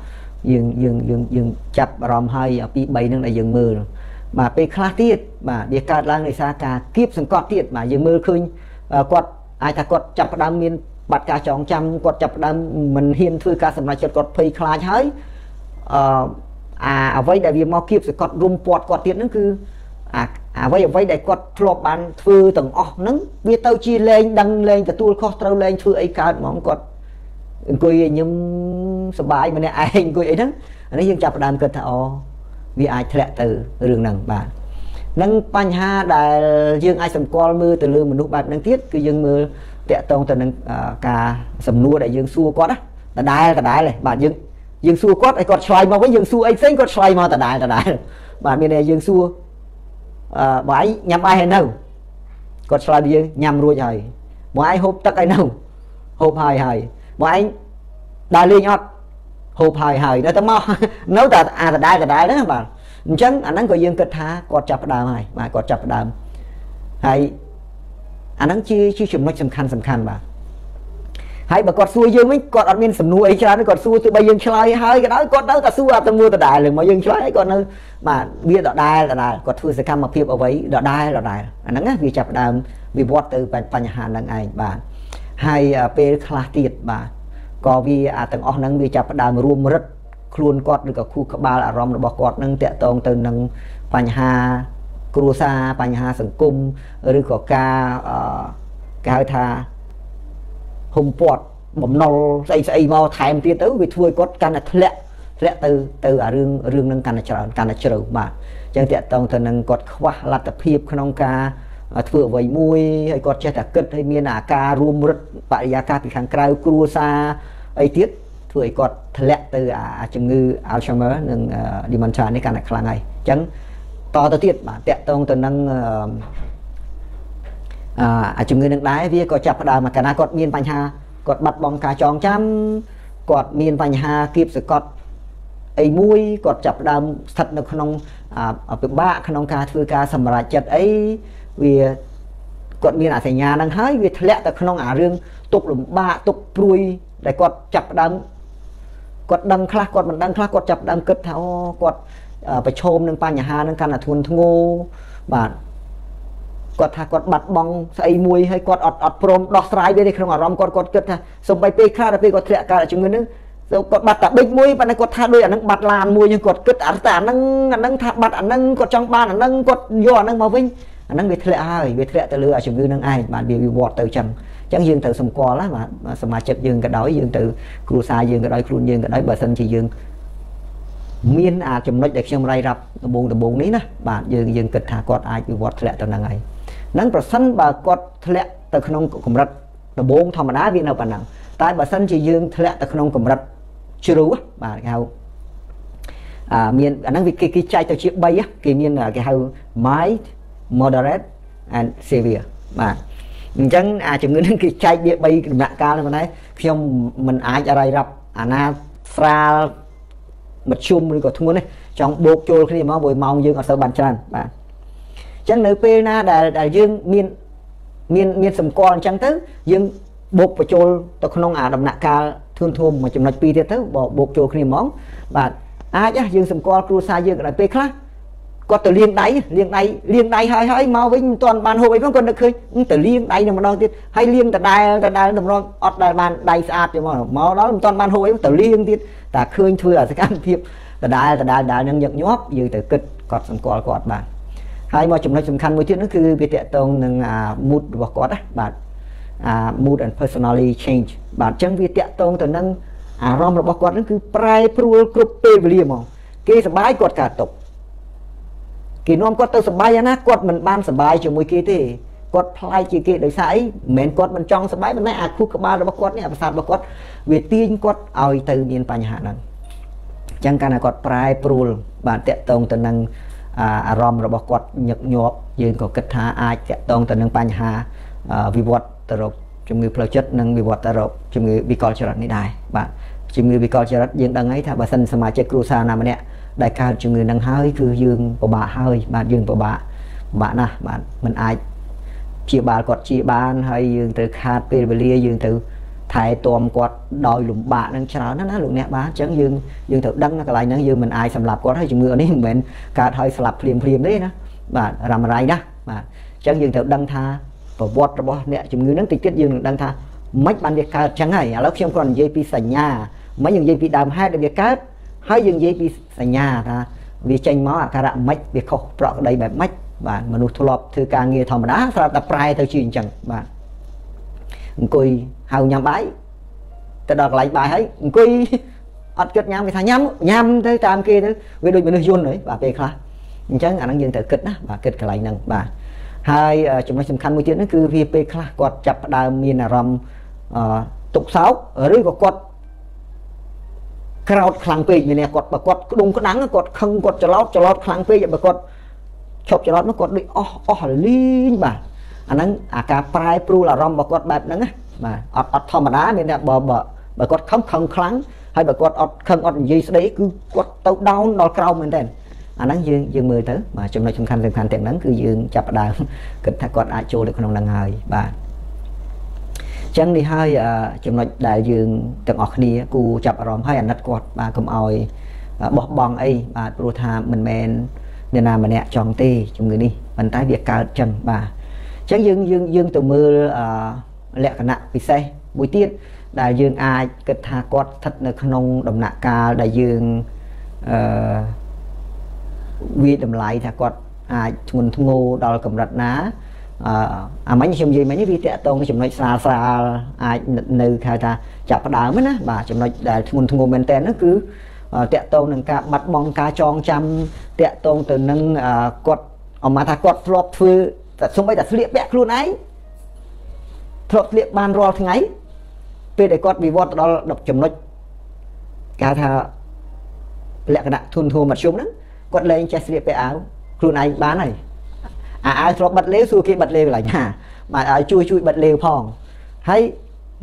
យើងយើងយើងយើងចាប់អារម្មណ៍ហើយពី3ហ្នឹងដែលយើងមើល បាទពេលខ្លះទៀតបាទវាកើតឡើងដោយសារការគៀបសង្កត់ទៀតបាទយើងមើលឃើញគាត់អាចថាគាត់ចាប់ផ្ដើមមានបាត់ការចងចាំគាត់ចាប់ផ្ដើមមិនហ៊ានធ្វើការសម្រេចចិត្តគាត់ភ័យខ្លាចហើយអឺអាអ្វីដែលវាមកគៀបសកត់រុំពាត់គាត់ទៀតហ្នឹងគឺអាអ្វីអ្វីដែលគាត់ធ្លាប់បានធ្វើទាំងអស់ហ្នឹងវាទៅជាលែងដឹងលែងទទួលខុសត្រូវលែងធ្វើអីកើតហ្មងគាត់អង្គុយញឹមសបាយម្នាក់ឯងអង្គុយអីហ្នឹងអានេះយើងចាប់ផ្ដើមគិតថាអូ វាអាចធ្លាក់ទៅរឿងហ្នឹងបាទនឹងបញ្ហាដែលយើងអាចសម្គាល់មើលទៅលើមនុស្សបែបហ្នឹងទៀតគឺយើងមើលតកតងទៅនឹងការសំណួរដែលយើងសួរគាត់ណាដដែលដដែលបាទយើងយើងសួរគាត់ឲ្យគាត់ឆ្លើយមកវិញយើងសួរអីផ្សេងគាត់ឆ្លើយមកដដែលដដែលបាទមានតែយើងសួរអឺបាយញ៉ាំបាយហើយនៅគាត់ឆ្លើយយើងញ៉ាំរួចហើយបងឯងហូបទឹកឲ្យនៅហូបហើយហើយបងឯងដើរលេងអត់ ហូបហើយហើយនៅតែមកនៅតែអាដដែលដដែលហ្នឹងបាទអញ្ចឹងអាហ្នឹងក៏យើងគិតថាគាត់ចាប់ផ្ដើមហើយបាទគាត់ចាប់ផ្ដើមហើយអាហ្នឹងជាជាចំណុចសំខាន់សំខាន់បាទហើយបើគាត់សួរយើងវិញគាត់អត់មានសំណួរអីច្រើនគាត់សួរទោះបីយើងឆ្លើយហើយក៏ដោយគាត់នៅតែសួរអាទំនួលដដែលមកយើងឆ្លើយគាត់នៅបាទវាដដែលដដែលគាត់ធ្វើសកម្មភាពអ្វីដដែលដដែលអាហ្នឹងណាវាចាប់ដើមវិវត្តទៅបញ្ហាហ្នឹងឯងបាទហើយពេលខ្លះទៀតបាទ ក៏វាអាទាំងអស់ហ្នឹងវាចាប់ដើមរួមរឹតខ្លួនគាត់ឬក៏ខួរក្បាលអារម្មណ៍របស់គាត់នឹងតាក់ទងទៅនឹងបញ្ហាគ្រួសារបញ្ហាសង្គមឬក៏ការគេហៅថាហុំពាត់បំណុលស្អីស្អីមកថែមទៀតទៅវាធ្វើឲ្យគាត់កាន់តែធ្លាក់ធ្លាក់ទៅទៅអារឿងរឿងនឹងកាន់តែច្រើនកាន់តែជ្រៅបាទអញ្ចឹងតាក់ទងទៅនឹងគាត់ខ្វះលទ្ធភាពក្នុងការធ្វើអ្វីមួយហើយគាត់ចេះតែគិតឲ្យមានអាការរួមរឹតបរិយាកាសពីខាងក្រៅគ្រួសារ អីទៀតធ្វើឲ្យគាត់ធ្លាក់ទៅអាជំងឺ Alzheimer និង dementia នេះកាន់តែខ្លាំងហើយអញ្ចឹងតទៅទៀតបាទតាក់ទងទៅនឹងអាជំងឺនឹងដែរវាក៏ចាប់ផ្ដើមមកកាលណាគាត់មានបញ្ហាគាត់បាត់បង់ការចងចាំគាត់មានបញ្ហាគៀបសកត់អីមួយគាត់ចាប់ផ្ដើមស្ថិតនៅក្នុងពិបាកក្នុងការធ្វើការសម្រេចចិត្តអីវាគាត់មានអាសញ្ញាហ្នឹងហើយវាធ្លាក់ទៅក្នុងអារឿងទុកលំបាកទុកព្រួយ ដែលគាត់ចាប់ផ្ដើមគាត់ដឹងខ្លះគាត់មិនដឹងខ្លះគាត់ចាប់ផ្ដើមគិតថាអូគាត់ប្រឈមនឹងបញ្ហានឹងកាន់តែធ្ងន់ធ្ងរបាទគាត់ថាគាត់បាត់បង់ស្អីមួយហើយគាត់អត់អត់ព្រមដោះស្រាយវាទេក្នុងអារម្មណ៍គាត់គាត់គិតថាសំបីពេលខ្លះដល់ពេលគាត់ធ្លាក់កើតជំងឺនេះគាត់បាត់តែប៊ិចមួយប៉ុន្តែគាត់ថាដូចអានឹងបាត់ឡានមួយគាត់គិតអត់តែអានឹងអានឹងថាបាត់អានឹងគាត់ចង់បានអានឹងគាត់យកអានឹងមកវិញអានឹងវាធ្លាក់ហើយវាធ្លាក់ទៅលើអាជំងឺនឹងឯងបានវាវិវត្តទៅចឹងអញ្ចឹងយើងត្រូវសម្គាល់ណាបាទសមាជិកយើងក៏ដោយយើងទៅគ្រួសារយើងក៏ដោយខ្លួនយើងក៏ដោយបើសិនជាយើងមានអាចំណុចដែលខ្ញុំរាយរាប់ដំបូងដំបូងនេះណាបាទយើងយើងគិតថាគាត់អាចវិវត្តធ្លាក់ទៅនឹងហើយនឹងប្រសិនបើគាត់ធ្លាក់ទៅក្នុងកម្រិតដំបូងធម្មតាវានៅប៉ុណ្ណឹងតែបើសិនជាយើងធ្លាក់ទៅក្នុងកម្រិតជ្រៅបាទគេហៅអាមានអាហ្នឹងវាគេគេចែកទៅជា3គេមានគេហៅ mild moderate and severe បាទ អញ្ចឹងអាជំងឺហ្នឹងគេចែកវា3ដំណាក់កាលហ្នឹងដែរខ្ញុំមិនអាចរាយរាប់អាណាស្រាលមធ្យមឬក៏ធ្ងន់ទេចង់បូកចូលគ្នាមកមួយម៉ោងយើងអត់សូវបានច្រើនបាទអញ្ចឹងនៅពេលណាដែលដែលយើងមានមានមានសម្គាល់អញ្ចឹងទៅយើងបូកបញ្ចូលទៅក្នុងអាដំណាក់កាលធឿនធំមួយចំណុចពីរទៀតទៅបូកចូលគ្នាហ្មងបាទអាចយើងសម្គាល់គ្រួសារយើងក៏ដោយពេលខ្លះ គាត់ទៅលាងដៃលាងដៃលាងដៃហើយហើយមកវិញមិនទាន់បានហូបអីផងគាត់នឹកឃើញទៅលាងដៃនឹងម្ដងទៀតហើយលាងដដែលដដែលតម្រងអត់ដែលបានដៃស្អាតទេមកមកដល់មិនទាន់បានហូបអីទៅលាងទៀតតែឃើញធ្វើអាសកម្មភាពដដែលដដែលដដែលនឹងញឹកញាប់យើងទៅគិតគាត់សម្គាល់គាត់បាទហើយមកចំណុចសំខាន់មួយទៀតនោះគឺវាតកតងនឹងអា mood របស់គាត់ណាបាទអា mood and personality change បាទអញ្ចឹងវាតកតងទៅនឹងអារម្មណ៍របស់គាត់នឹងគឺប្រែប្រួលគ្រប់ពេលវេលាហ្មងគេសប្បាយគាត់កើតទុក គេនាំគាត់ទៅសប្បាយណាគាត់មិនបានសប្បាយជាមួយគេទេគាត់ផ្លាយជាគេដោយសារអីមិនមែនគាត់មិនចង់សប្បាយប៉ុន្តែអាខួរក្បាលរបស់គាត់នេះអាប្រសាទរបស់គាត់វាទាញគាត់ឲ្យទៅមានបញ្ហាហ្នឹងអញ្ចឹងកាលណាគាត់ប្រែប្រួលបាទតកតងទៅនឹងអារម្មណ៍របស់គាត់ញឹកញាប់យើងក៏គិតថាអាចតកតងទៅនឹងបញ្ហាវិវត្តទៅរកជំងឺផ្លូវចិត្តនិងវិវត្តទៅរកជំងឺវិកលចរិតនេះដែរបាទជំងឺវិកលចរិតយើងដឹងហើយថាបើសិនសមាជិកគ្រួសារណាម្នាក់ ដែលកើតជំងឺនឹងហើយគឺយើងពិបាកហើយបាទយើងពិបាកពិបាកណាស់បាទมันអាចព្យាបាលគាត់ជាបានហើយយើងត្រូវខាតពេលវេលាយើងត្រូវថែទាំគាត់ដោយលំបាកនឹងច្រើនណាស់ណាលោកអ្នកបាទអញ្ចឹងយើងយើងត្រូវដឹងកន្លែងហ្នឹងយើងមិនអាចសម្លាប់គាត់ហើយជំងឺនេះមិនមែនកើតហើយស្លាប់ភ្លាមភ្លាមទេណាបាទរ៉ាំរ៉ៃណាបាទអញ្ចឹងយើងត្រូវដឹងថាប្រវត្តិរបស់អ្នកជំងឺហ្នឹងតិចទៀតយើងនឹងដឹងថាមិនបានវាកើតអញ្ចឹងហើយឥឡូវខ្ញុំគ្រាន់និយាយពីសញ្ញាមិននិយាយពីដើមហេតុដែលវាកើត ហហើយយើងនិយាយពីសញ្ញាថាវាចេញមកអាការៈម៉េចវាខុសប្រក្រតីបែបម៉េចបាទមនុស្សធ្លាប់ធ្វើការងារធម្មតាស្រាប់តែប្រែទៅជាអញ្ចឹងបាទអង្គុយហៅញ៉ាំបាយទៅដល់កន្លែងបាយហើយអង្គុយអត់គិតញ៉ាំគេថាញ៉ាំញ៉ាំទៅតាមគេទៅវាដូចមនុស្សយន្តហើយបាទពេលខ្លះអញ្ចឹងអាហ្នឹងយើងត្រូវគិតណាបាទគិតកន្លែងហ្នឹងបាទហើយចំណុចសំខាន់មួយទៀតហ្នឹងគឺវាពេលខ្លះគាត់ចាប់ផ្ដើមមានអារម្មណ៍អឺទុកសោកឬក៏គាត់ ក្រោតខ្លាំងពេកមានគាត់បើគាត់ក្ដុងក្តាំងគាត់ខឹងគាត់ច្រឡោតច្រឡោតខ្លាំងពេកបើគាត់ឈប់ច្រឡោតមកគាត់ដូចអស់អស់លីងបាទអាហ្នឹងអាការប្រែប្រួលអារម្មណ៍របស់គាត់បែបហ្នឹងណាបាទអត់អត់ធម្មតាមានតែបើបើគាត់ខឹងខឹងខ្លាំងហើយបើគាត់អត់ខឹងអត់និយាយស្ដីគឺគាត់ទៅ down ដល់ក្រោមមែនតើអាហ្នឹងយើងយើងមើលទៅបាទចំណុចសំខាន់សំខាន់ទាំងហ្នឹងគឺយើងចាប់ផ្ដើមគិតថាគាត់អាចចូលទៅក្នុងហ្នឹងហើយបាទ ចឹងនេះហើយចំណុចដែលយើងទាំងអស់គ្នាគូចាប់អារម្មណ៍ហើយអាណិតគាត់បាទកុំឲ្យបោះបង់អីបាទព្រោះថាមិនមែនអ្នកណាម្នាក់ចង់ទេជំងឺនេះប៉ុន្តែវាកើតចឹងបាទចឹងយើងយើងយើងទៅមើលលក្ខណៈពិសេសមួយទៀតដែលយើងអាចគិតថាគាត់ស្ថិតនៅក្នុងដំណាក់កាលដែលយើងអឺវាតម្លៃថាគាត់អាចធ្ងន់ធ្ងរដល់កម្រិតណា អឺអាមិញខ្ញុំនិយាយមិញវាតកតងចំណុចស្រាលស្រាលអាចនៅគេថាចាប់ផ្ដើមណាបាទចំណុចដែលធ្ងន់ធ្ងរមែនតើនោះគឺតកតងនឹងការបាត់បង់ការចងចាំតកតងទៅនឹងគាត់អមថាគាត់ធ្លាប់ធ្វើតែសំបីតែស្លៀកពាក់ខ្លួនឯងធ្លាប់ស្លៀកបានរាល់ថ្ងៃពេលដែលគាត់វិវត្តទៅដល់ចំណុចគេថាលក្ខណៈធុនធូរមធ្យមហ្នឹងគាត់លែងចេះស្លៀកពាក់អាវខ្លួនឯងបានហើយ អាអាវធ្លាប់បិទលេវសួរគេបិទលេវកន្លែងណាបាទឲ្យជួយជួយបិទលេវផងហើយ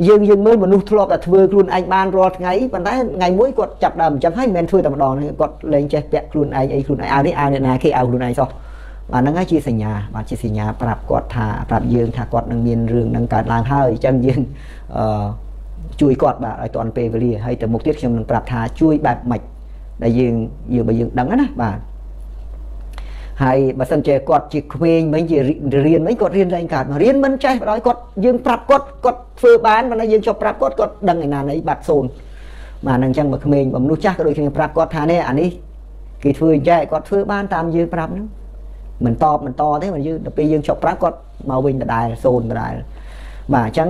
យើងយើងមើលមនុស្សធ្លាប់តែធ្វើខ្លួនឯងបានរាល់ថ្ងៃប៉ុន្តែថ្ងៃមួយគាត់ចាប់ដើមអញ្ចឹងហើយមិនមែនធ្វើតែម្ដងគាត់លែងចេះពាក់ខ្លួនឯងអីខ្លួនឯងអាវនេះអាវអ្នកណាគេអាវខ្លួនឯងសោះបាទហ្នឹងហើយជាសញ្ញាបាទជាសញ្ញាប្រាប់គាត់ថាប្រាប់យើងថាគាត់នឹងមានរឿងនឹងកើតឡើងហើយអញ្ចឹងយើងអឺជួយគាត់បាទឲ្យតាន់ពេលវេលាហើយទៅមុខទៀតខ្ញុំនឹងប្រាប់ថាជួយបែបម៉េចដែលយើងយើងបើយើងដឹងណាបាទ ហើយបើសិនជាគាត់ជាក្មេងមិញជារៀនមិញគាត់រៀនឡើងកើតមករៀនមិនចេះបើគាត់យើងប្រាប់គាត់គាត់ធ្វើបានប៉ុន្តែយើងចុះប្រាប់គាត់គាត់ដឹងឯណាណីបាត់សូន្យបាទនឹងអញ្ចឹងបើក្មេងបើមនុស្សចាស់ក៏ដូចគ្នាប្រាប់គាត់ថានេះអានេះគេធ្វើអញ្ចឹងគាត់ធ្វើបានតាមយើងប្រាប់ហ្នឹងមិនតបមិនតទេបើយើងដល់ពេលយើងចុះប្រាប់គាត់មកវិញដដែលសូន្យដដែលបាទអញ្ចឹង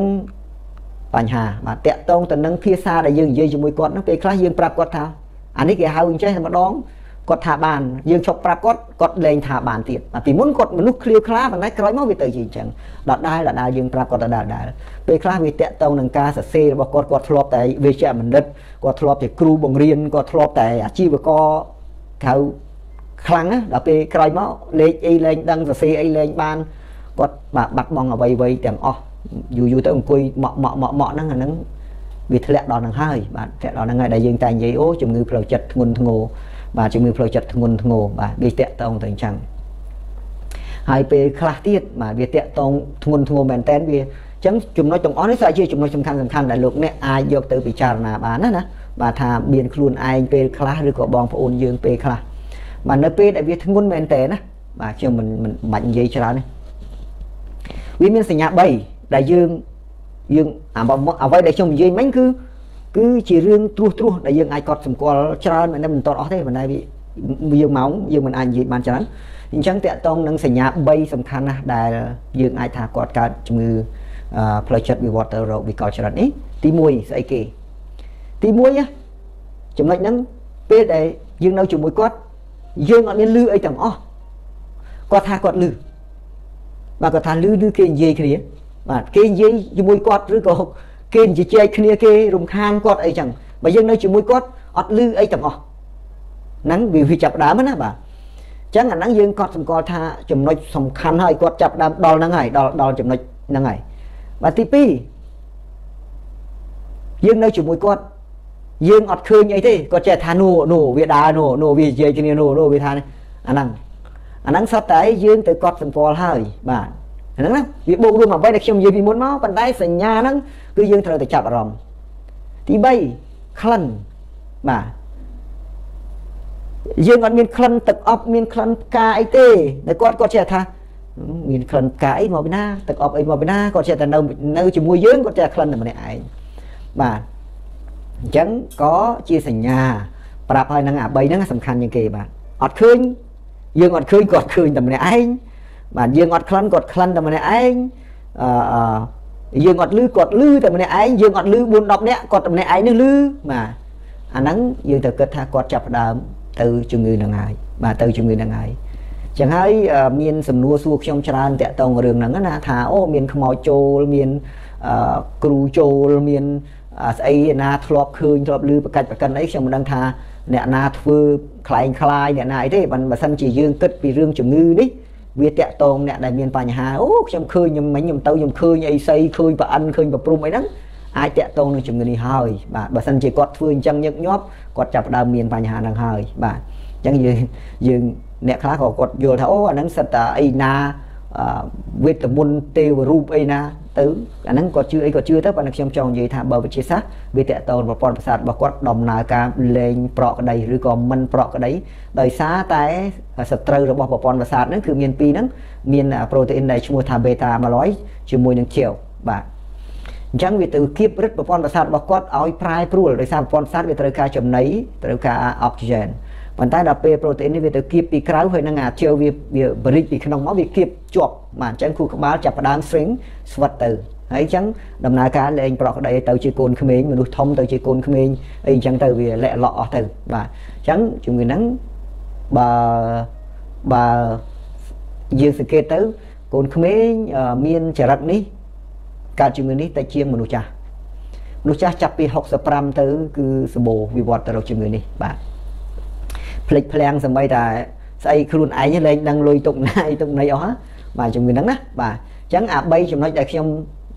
បញ្ហាបាទតាក់តងទៅនឹងភាសាដែលយើងនិយាយជាមួយគាត់ហ្នឹងពេលខ្លះយើងប្រាប់គាត់ថាអានេះគេហៅអញ្ចេះតែម្ដង គាត់ថាបានយើងជប់ប្រាប់គាត់គាត់លែងថាបានទៀតពីមុនគាត់មនុស្សឃ្លាវខ្លាប៉ុន្តែក្រោយមកវាទៅជាអញ្ចឹងដដែលដដែលយើងប្រាប់គាត់ដដែលដែរពេលខ្លះវាតាក់ទងនឹងការសរសេររបស់គាត់គាត់ធ្លាប់តែវិជ្ជាបណ្ឌិតគាត់ធ្លាប់ជាគ្រូបង្រៀនគាត់ធ្លាប់តែអាជីវករកៅខ្លាំងណាដល់ពេលក្រោយមកលេខអីលែងដឹងសរសេរអីលែងបានគាត់បាត់បង់អ្វីអ្វីទាំងអស់យូរយូរទៅអង្គុយម៉ក់ម៉ក់ម៉ក់ម៉ក់ហ្នឹងអាហ្នឹងវាធ្លាក់ដល់នឹងហើយបាទធ្លាក់ដល់នឹងហើយដែលយើងតែនិយាយអូជំងឺផ្លូវចិត្តធ្ងន់ធ្ងរ បាទជំងឺផ្លូវចិត្តធ្ងន់ធ្ងរបាទវាតាក់តងទៅអញ្ចឹងហើយពេលខ្លះទៀតបាទវាតាក់តងធ្ងន់ធ្ងរមែនតែនវាអញ្ចឹងចំណុចទាំងអស់នេះស្អាតជាចំណុចសំខាន់សំខាន់ដែលលោកអ្នកអាចយកទៅពិចារណាបានណាណាបាទថាមានខ្លួនឯងពេលខ្លះឬក៏បងប្អូនយើងពេលខ្លះបាទនៅពេលដែលវាធ្ងន់មែនតើណាបាទខ្ញុំមិនមិនបាច់និយាយច្រើនទេវាមានសញ្ញា3ដែលយើងយើងអ្វីដែលខ្ញុំនិយាយមិញគឺ គឺជារឿងត្រួសត្រាសដែលយើងអាចកត់សម្គាល់ច្រើនមិនមិនតអស់ទេប៉ុន្តែវាយើងម៉ោងយើងមិនអាចនិយាយបានច្រើនអញ្ចឹងតកតងនឹងសញ្ញា3សំខាន់ណាស់ដែលយើងអាចថាគាត់កើតជំងឺផ្លូវចិត្តវិវត្តទៅរោគវិកលចរិតនេះទី1ស្អីគេទី1ចំណុចហ្នឹងពេលដែលយើងនៅជាមួយគាត់យើងអត់មានលឺអីទាំងអស់គាត់ថាគាត់លឺបាទគាត់ថាលឺឬគេនិយាយគ្នាបាទគេនិយាយជាមួយគាត់ឬក៏ គេនិយាយចែកគ្នាគេរំខានគាត់អីចឹងបើយើងនៅជាមួយគាត់អត់លឺអីទាំងអស់ហ្នឹងវាវាចាប់ដើមណាបាទចឹងអាហ្នឹងយើងកត់សម្គាល់ថាចំណុចសំខាន់ហើយគាត់ចាប់ដើមដល់ហ្នឹងហើយដល់ដល់ចំណុចហ្នឹងហើយបាទទី2យើងនៅជាមួយគាត់យើងអត់ឃើញអីទេគាត់ចេះថានោះនោះវាដើរនោះនោះវានិយាយគ្នានោះនោះវាថាអាហ្នឹងអាហ្នឹងសត្វតែយើងទៅកត់សម្គាល់ហើយបាទ ហ្នឹងណាវាបូករួមអ្វីដែលខ្ញុំនិយាយពីមុនមកប៉ុន្តែសញ្ញាហ្នឹងគឺយើងត្រូវតែចាប់អារម្មណ៍ទី3ក្លិនបាទយើងអត់មានក្លិនទឹកអប់មានក្លិនផ្កាអីទេតែគាត់គាត់ចេះថាមានក្លិនផ្កាអីមកពីណាទឹកអប់អីមកពីណាគាត់ចេះតែនៅនៅជាមួយយើងគាត់ចេះក្លិនតែម្នាក់ឯងបាទអញ្ចឹងក៏ជាសញ្ញាប្រាប់ហើយហ្នឹងអា3ហ្នឹងសំខាន់ជាងគេបាទអត់ឃើញយើងអត់ឃើញគាត់ឃើញតែម្នាក់ឯង បាទយើងអត់ក្លិនគាត់ក្លិនតែម្នាក់ឯងអឺយើងអត់លឺគាត់លឺតែម្នាក់ឯងយើងអត់លឺ4 10នាក់គាត់តែម្នាក់ឯងនេះលឺបាទអាហ្នឹងយើងត្រូវគិតថាគាត់ចាប់ផ្ដើមទៅជំងឺហ្នឹងហើយបាទទៅជំងឺហ្នឹងហើយចឹងហើយមានសំណួរសួរខ្ញុំច្រើនតាក់ទងរឿងហ្នឹងណាថាអូមានខ្មោចចូលមានគ្រូចូលមានស្អីណាធ្លាប់ឃើញធ្លាប់ឮប្រកាច់ប្រកិនអីខ្ញុំមិនដឹងថាអ្នកណាធ្វើคล้ายคล้ายអ្នកណាអីទេបើមិនសិនជាយើងគិតពីរឿងជំងឺនេះ វាតាក់ទងអ្នកដែលមានបញ្ហាអូខ្ញុំឃើញខ្ញុំមិញខ្ញុំទៅខ្ញុំឃើញអីសីឃើញប្រអិនឃើញប្រព្រំអីហ្នឹងអាចតាក់ទងនឹងជំងឺនេះហើយបាទបើសិនជាគាត់ធ្វើអញ្ចឹងញឹកញាប់គាត់ចាប់ផ្ដើមមានបញ្ហាហ្នឹងហើយបាទអញ្ចឹងយើងយើងអ្នកខ្លះក៏គាត់យល់ថាអូអាហ្នឹងសិតតែអីណា វេទមន្តទេវរូបអីណាទៅអាហ្នឹងគាត់ជឿអីគាត់ជឿទៅប៉ុន្តែខ្ញុំចង់និយាយថាបើវិទ្យាសាស្ត្រវាតកតូនប្រព័ន្ធប្រសាទរបស់គាត់ដំណើរការលែងប្រក់ក្តីឬក៏មិនប្រក់ក្តីដោយសារតែសត្រូវរបស់ប្រព័ន្ធប្រសាទហ្នឹងគឺមានពីរហ្នឹងមានប្រូតេអ៊ីនដែលឈ្មោះថា beta amyloid ជាមួយនឹង tau បាទអញ្ចឹងវាទៅគៀបរឹតប្រព័ន្ធប្រសាទរបស់គាត់ឲ្យប្រែប្រួលដោយសារប្រព័ន្ធប្រសាទវាត្រូវការចំណីត្រូវការអុកស៊ីហ្សែន ប៉ុន្តែដល់ពេលប្រូតេអ៊ីននេះវាទៅគៀបពីក្រៅហើយនឹងអាជើវាវាបរិចពីក្នុងមកវាគៀបជាប់បាទអញ្ចឹងគូក្បាលចាប់ផ្ដើម string ស្វិតទៅហើយអញ្ចឹងដំណើរការលែងប្រកក្តីទៅជាកូនក្មេងមនុស្សធំទៅជាកូនក្មេងអីអញ្ចឹងទៅវាលាក់ឡក់អស់ទៅបាទអញ្ចឹងជំងឺហ្នឹងបើបើយើងសង្កេតទៅកូនក្មេងមានចរិតនេះកើតជំងឺនេះតែជាងមនុស្សចាស់មនុស្សចាស់ចាប់ពី65ទៅគឺសម្បូរវិវត្តទៅរកជំងឺនេះបាទ ភ្លេចភ្លាំងសម្បីតែស្អីខ្លួនឯងលែងដឹងលុយទុកណាយទុកណីអស់បាទជំងឺហ្នឹងណាបាទអញ្ចឹងអា3ចំណុចដែលខ្ញុំ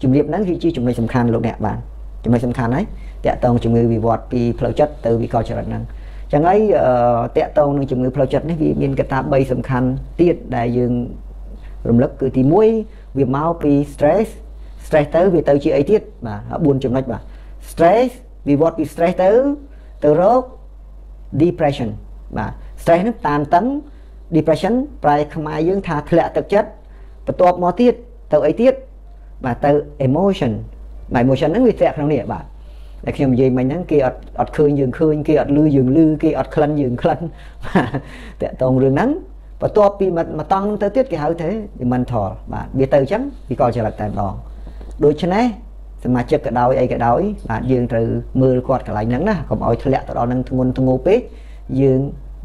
ជម្រាបហ្នឹងគឺជាចំណុចសំខាន់លោកអ្នកបាទចំណុចសំខាន់ហើយតកតងជំងឺវិវត្តពីផ្លូវចិត្តទៅវិកលចរិតហ្នឹងចឹងហើយតកតងនឹងជំងឺផ្លូវចិត្តនេះវាមានកត្តា3សំខាន់ទៀតដែលយើងរំលឹកគឺទី1វាមកពី stress stress ទៅវាទៅជាអីទៀតបាទ4ចំណុចបាទ stress វាវត្តពី stress ទៅទៅរក depression បាទ stress នេះតានតឹង depression ប្រែខ្មែរយើងថាធ្លាក់ទឹកចិត្តបន្ទាប់មកទៀតទៅអីទៀតបាទទៅ emotion បាទ emotion ហ្នឹងវាធ្លាក់ក្នុងនេះបាទតែខ្ញុំនិយាយមិញហ្នឹងគេអត់អត់ឃើញយើងឃើញគេអត់លឺយើងលឺគេអត់ក្លិនយើងក្លិនបាទតកតងរឿងហ្នឹងបន្ទាប់ពីមួយតង់ទៅទៀតគេហៅថា mental បាទវាទៅអញ្ចឹងវាក៏ចរិតតែម្ដងដូច្នេះសមាជិកក៏ដោយអីក៏ដោយបាទយើងត្រូវមើលគាត់កន្លែងហ្នឹងណាកុំឲ្យធ្លាក់ទៅដល់នឹងធ្ងន់ធ្ងរពេកយើង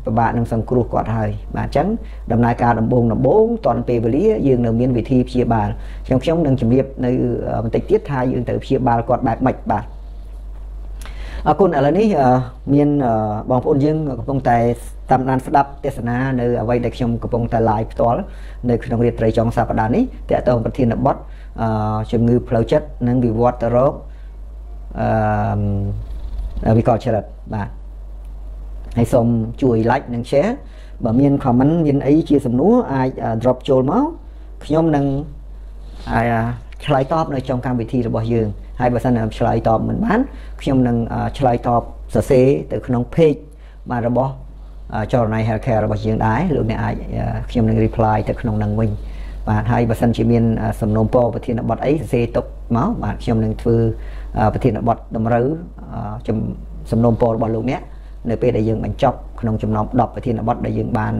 ពិបាកនឹងសង្គ្រោះគាត់ហើយបាទអញ្ចឹងដំណើរការដំបូងដំបូងតនពេលវេលាយើងនៅមានវិធីព្យាបាលខ្ញុំខ្ញុំនឹងជម្រាបនៅបន្តិចទៀតថាយើងត្រូវព្យាបាលគាត់បែបម៉េចបាទអរគុណឥឡូវនេះមានបងប្អូនយើងកំពុងតែតាមដានស្ដាប់ទេសនានៅអ្វីដែលខ្ញុំកំពុងតែ live ផ្ទាល់នៅក្នុងរាត្រីចុងសប្តាហ៍នេះតកតងប្រធានបទជំងឺផ្លូវចិត្តនិងវិវត្តទៅរកអឺវិកលចរិតបាទ ហើយសូមជួយ like និង share បើមាន comment មានអីជាសំណួរអាច drop ចូលមកខ្ញុំនឹងអាចឆ្លើយតបនៅ trong កម្មវិធីរបស់យើងហើយបើសិនឆ្លើយតបមិនបានខ្ញុំនឹងឆ្លើយតបសរសេរទៅក្នុង page បាទរបស់ចរណៃ healthcare របស់យើងដែរលោកអ្នកអាចខ្ញុំនឹង reply ទៅក្នុងនឹងវិញបាទហើយបើសិនជាមានសំណូមពរប្រធានបទអីសរសេរទុកមកបាទខ្ញុំនឹងធ្វើប្រធានបទតម្រូវសំណូមពររបស់លោកអ្នក នៅពេលដែលយើងបញ្ចប់ក្នុងចំណោម10ប្រធានបទដែលយើងបាន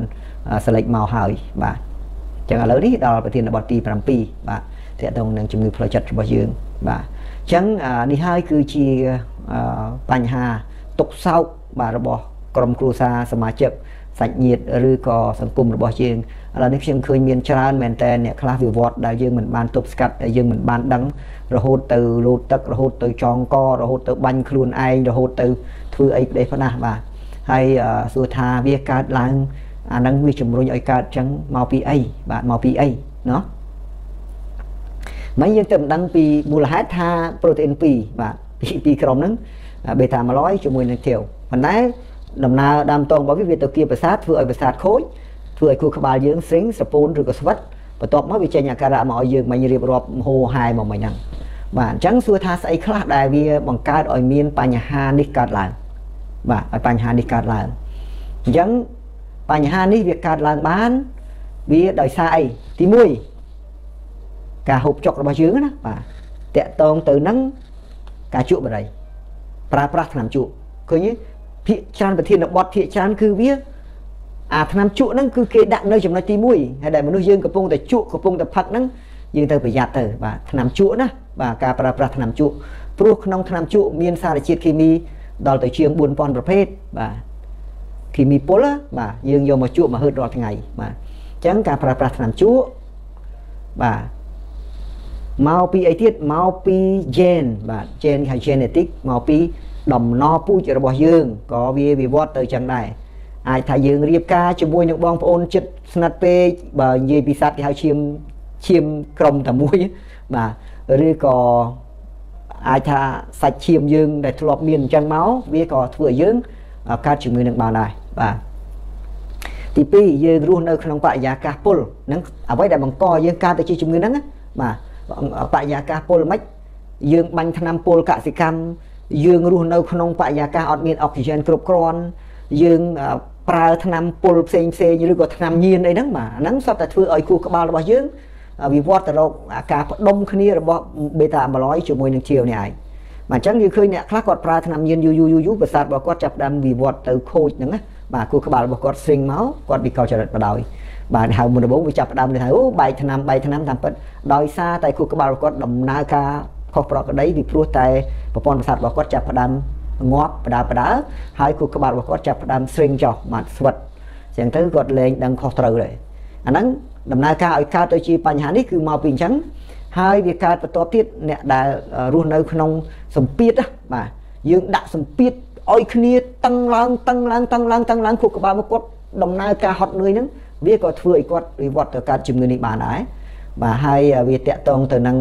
select មកហើយបាទអញ្ចឹងឥឡូវនេះដល់ប្រធានបទទី7បាទតកតងនឹងជំងឺផ្លូវចិត្តរបស់យើងបាទអញ្ចឹងនេះហើយគឺជាបញ្ហាទុកសោកបាទរបស់ក្រុមគ្រួសារសមាជិកសាច់ញាតិឬក៏សង្គមរបស់យើង ឥឡូវនេះខ្ញុំឃើញមានច្រើនមែនតើអ្នកខ្លះវិវត្តដែលយើងមិនបានទប់ស្កាត់ដែលយើងមិនបានដឹងរហូតទៅលោតទឹករហូតទៅចងករហូតទៅបាញ់ខ្លួនឯងរហូតទៅធ្វើអីផ្ដេសផ្ដាស់បាទហើយសួរថាវាកើតឡើងអានឹងវាជំរុញឲ្យកើតចឹងមកពីអីបាទមកពីអីណោះមិនយើងទៅមិនដឹងពីមូលហេតុថាប្រូតេអ៊ីន2បាទពីពីក្រុមហ្នឹងបេតាម៉ាឡុយជាមួយនឹងធាវប៉ុន្តែដំណើរដើមតងរបស់វាវាទៅគៀប្រសាទធ្វើឲ្យប្រសាទខូច ធ្វើឲ្យខួរក្បាលយើងស្រីងសពូនឬក៏ស្វិតបន្ទាប់មកវាចេញអាការៈមកឲ្យយើងមិនរៀបរាប់ហូរហាយមកមិញហ្នឹងបាទអញ្ចឹងសួរថាស្អីខ្លះដែលវាបង្កើតឲ្យមានបញ្ហានេះកើតឡើងបាទឲ្យបញ្ហានេះកើតឡើងអញ្ចឹងបញ្ហានេះវាកើតឡើងបានវាដោយសារអីទី1ការហូបចុករបស់យើងណាបាទតកតងទៅនឹងការជក់បរិយប្រើប្រាស់ថ្នាំជក់ឃើញទេភាកច្រើនប្រធានបទភាកច្រើនគឺវា អាថ្នាំជក់ហ្នឹងគឺគេដាក់នៅចំណុចទី1ហើយដែលមនុស្សយើងកំពុងតែជក់កំពុងតែផឹកហ្នឹងយើងទៅប្រយ័ត្នទៅបាទថ្នាំជក់ណាបាទការប្រើប្រាស់ថ្នាំជក់ព្រោះក្នុងថ្នាំជក់មានសារជាតិគីមីដល់ទៅជាង4000ប្រភេទបាទគីមីពុលបាទយើងយកមកជក់មកហឺតរាល់ថ្ងៃបាទអញ្ចឹងការប្រើប្រាស់ថ្នាំជក់បាទមកពីអីទៀតមកពី gen បាទ gen ហៅ genetic មកពី ដំណពូជរបស់យើងក៏វាវិវត្តទៅចឹងដែរ អាចថាយើងរៀបការជាមួយនឹងបងប្អូនចិត្តស្និទ្ធពេកបើនិយាយពីសត្វគេហៅឈាមឈាមក្រុមតែមួយបាទឬក៏អាចថាសាច់ឈាមយើងដែលធ្លាប់មានអញ្ចឹងមកវាក៏ធ្វើឲ្យយើងកើតជំងឺនឹងបានដែរបាទទី2យើងរស់នៅក្នុងបរិយាកាសពុលហ្នឹងអ្វីដែលបង្កយើងកើតទៅជាជំងឺហ្នឹងបាទបរិយាកាសពុលមិនយើងបាញ់ថ្នាំពុលកសិកម្មយើងរស់នៅក្នុងបរិយាកាសអត់មានអុកស៊ីហ្សែនគ្រប់គ្រាន់យើង ប្រើថ្នាំពុលផ្សេងផ្សេងឬក៏ថ្នាំញៀនអីហ្នឹងបាទហ្នឹងសុទ្ធតែធ្វើឲ្យខួរក្បាលរបស់យើងវិវត្តទៅរកអាការផ្ដុំគ្នារបស់ beta amyloid ជាមួយនឹងជាវនេះឯងបាទអញ្ចឹងយើងឃើញអ្នកខ្លះគាត់ប្រើថ្នាំញៀនយូរយូរយូរប្រសាទរបស់គាត់ចាប់ផ្ដើមវិវត្តទៅខូចហ្នឹងណាបាទខួរក្បាលរបស់គាត់ស្រីងមកគាត់វិកលចរិតបដ ாய் បាទហៅមុនដំបូងវាចាប់ផ្ដើមថាអូបែកថ្នាំបែកថ្នាំតាមពិតដោយសារតែខួរក្បាលរបស់គាត់ដំណើរការខុសប្រក្រតីពីព្រោះតែប្រព័ន្ធប្រសាទរបស់គាត់ចាប់ផ្ដើម ងាប់បដើបដើហើយគូក្បាលរបស់គាត់ចាប់ផ្ដើមស្រិងចុះមកស្វិតអញ្ចឹងទៅគាត់លែងដឹងខុសត្រូវដែរអាហ្នឹងដំណើរការឲ្យកើតទៅជាបញ្ហានេះគឺមកពីអញ្ចឹងហើយវាកើតបន្ទាប់ទៀតអ្នកដែលរស់នៅក្នុងសម្ពាធបាទយើងដាក់សម្ពាធឲ្យគ្នាតឹងឡើងតឹងឡើងតឹងឡើងតឹងឡើងខួរក្បាលមកគាត់ដំណើរការហត់នឿយហ្នឹងវាក៏ធ្វើឲ្យគាត់វិវត្តទៅកើតជំងឺនេះបានដែរបាទហើយវាតកតងទៅនឹង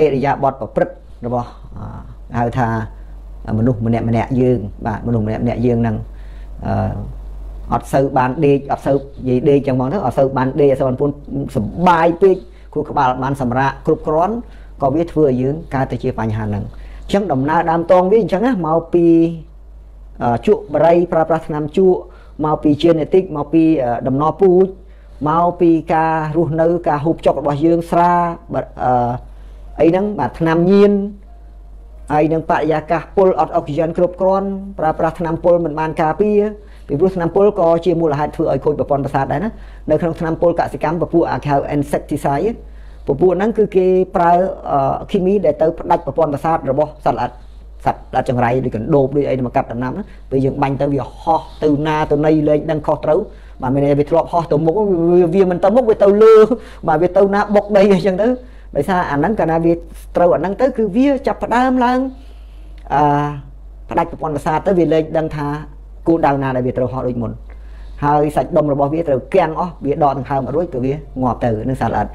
អេរិយាបថប្រព្រឹត្តរបស់ ហៅថាមនុស្សម្នាក់ម្នាក់យើងបាទមនុស្សម្នាក់ម្នាក់យើងនឹងអឺអត់សូវបានដេកអត់សូវនិយាយដេកចឹងហ្មងទៅអត់សូវបានដេកអត់សូវបានពុនសុបាយពេកគូក្បាលបានសម្រាកគ្រប់គ្រាន់ក៏វាធ្វើឲ្យយើងកើតទៅជាបញ្ហាហ្នឹងអញ្ចឹងដំណើរដើមតងវាអញ្ចឹងណាមកពីជក់បរិយប្រើប្រាស់ថ្នាំជក់មកពី genetic មកពីដំណពូជមកពីការរស់នៅ ការហូបចុករបស់យើងស្រាអឺអីហ្នឹងបាទថ្នាំញៀន ហើយនឹងបរិយាកាសពុលអត់អុកស៊ីហ្សែនគ្រប់គ្រាន់ប្រើប្រាស់ថ្នាំពុលមិនបានការពារពីព្រោះថ្នាំពុលក៏ជាមូលហេតុធ្វើឲ្យខូចប្រព័ន្ធប្រសាទដែរណានៅក្នុងថ្នាំពុលកសិកម្មពពួកអាខៅ insecticide ពពួកហ្នឹងគឺគេប្រើគីមីដែលទៅផ្ដាច់ប្រព័ន្ធប្រសាទរបស់សត្វល្អិតសត្វល្អិតចង្រៃដូចកណ្ដូបដូចអីមកកាត់ដំណាំណាពេលយើងបាញ់ទៅវាហោះទៅណាទៅណីលេងដឹងខុសត្រូវបាទមានវាធ្លាប់ហោះទៅមុខវាមិនទៅមុខវាទៅលើបាទវាទៅណាបុកដីអញ្ចឹងទៅ ដោយសារអាហ្នឹងកាលណាវាត្រូវអាហ្នឹងទៅគឺវាចាប់ផ្ដើមឡើងអឺផ្ដាច់ប្រព័ន្ធប្រសាទទៅវាលែងដឹងថាគោលដៅណាដែលវាត្រូវហោះដូចមុនហើយសាច់ដុំរបស់វាត្រូវគាំងអស់វាដកដង្ហើមអត់រួចក៏វាងាប់ទៅនឹងសារល្អិត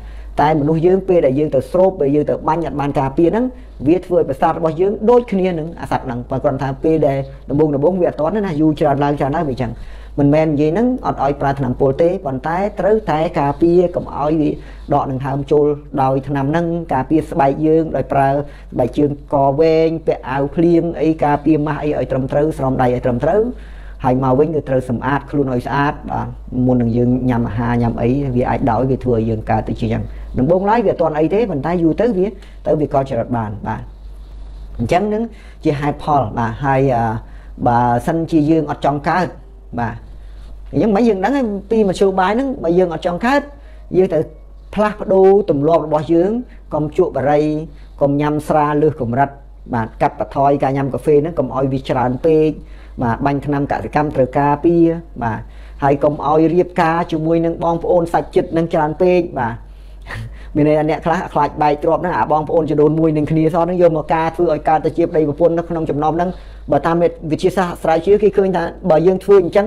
តែមនុស្សយើងពេលដែលយើងទៅស្រូបពេលយើងទៅបាញ់អត់បានការពារហ្នឹងវាធ្វើឲ្យប្រសាទរបស់យើងដូចគ្នានឹងអាសត្វហ្នឹងបើគ្រាន់ថាពេលដែលដំបងដំបងវាអត់តណាយូរច្រើនឡើងច្រើនឡើងវាចឹង មិនមែននិយាយហ្នឹងអត់ឲ្យប្រើថ្នាំពុលទេប៉ុន្តែត្រូវតែការពារកុំឲ្យវាដកដង្ហើមចូលដោយថ្នាំហ្នឹងការពារស្បែកយើងដោយប្រើស្បែកជើងកវែងពាក់អាវភ្លៀងអីការពារម៉ាស់អីឲ្យត្រឹមត្រូវស្រោមដៃឲ្យត្រឹមត្រូវហើយមកវិញគឺត្រូវសម្អាតខ្លួនឲ្យស្អាតបាទមុននឹងយើងញ៉ាំអាហារញ៉ាំអីវាអាចដោយវាធ្វើឲ្យយើងកើតទៅជាយ៉ាងដំបូងឡើយវាអត់ទាន់អីទេប៉ុន្តែយូរទៅវាទៅវាក៏ចរិតបានបាទអញ្ចឹងនឹងជាហេតុផលបាទហើយបើសិនជាយើងអត់ចង់កើត បាទអញ្ចឹងមិនយើងដឹងពីមជ្ឈបាយហ្នឹងបើយើងអត់ចង់កើតយើងទៅផ្លាស់ប្ដូរទម្លាប់របស់យើងកុំជក់បរិយកុំញ៉ាំស្រាលើសកម្រិតបាទកាត់បន្ថយការញ៉ាំកាហ្វេហ្នឹងកុំឲ្យវាច្រើនពេកបាទបាញ់ថ្នាំកសិកម្មត្រូវការពារបាទហើយកុំឲ្យរៀបការជាមួយនឹងបងប្អូនសាច់ចិត្តនឹងច្រើនពេកបាទ មានអ្នកខ្លះខ្លាចបែកទ្របហ្នឹងអាបងប្អូនចដូនមួយនឹងគ្នាសោះហ្នឹងយកមកការធ្វើឲ្យកើតទៅជាប្តីប្រពន្ធនៅក្នុងចំណោមហ្នឹងបើតាមវិទ្យាសាស្ត្រស្រាវជ្រាវគេឃើញថាបើយើងធ្វើអញ្ចឹង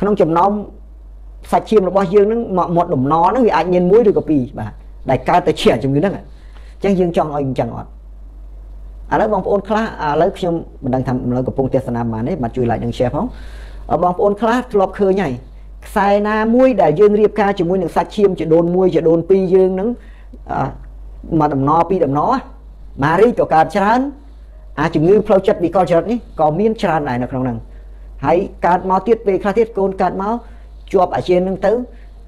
ក្នុងចំណោមសាច់ឈាមរបស់យើងហ្នឹងមកមាត់ដំណហ្នឹងវាអាចមានមួយឬក៏ពីរបាទដែលកើតទៅជាជំងឺហ្នឹងអញ្ចឹងយើងចង់ឲ្យអញ្ចឹងអត់ឥឡូវបងប្អូនខ្លះឥឡូវខ្ញុំមិនដឹងថាឥឡូវកំពុងទស្សនាបានទេបាទជួយ like និង share ផងបងប្អូនខ្លះធ្លាប់ឃើញហើយខ្សែណាមួយដែលយើងរៀបការជាមួយនឹងសាច់ឈាមចដូនមួយចដូនពីរយើងហ្នឹង មកដំណពីរដំណម៉ារីក៏កើតច្រើនអាជំងឺផ្លូវចិត្តវិកលចរិតនេះក៏មានច្រើនដែរនៅក្នុងហ្នឹងហើយកើតមកទៀតពេលខ្លះទៀតកូនកើតមកជាប់អាជានឹងទៅ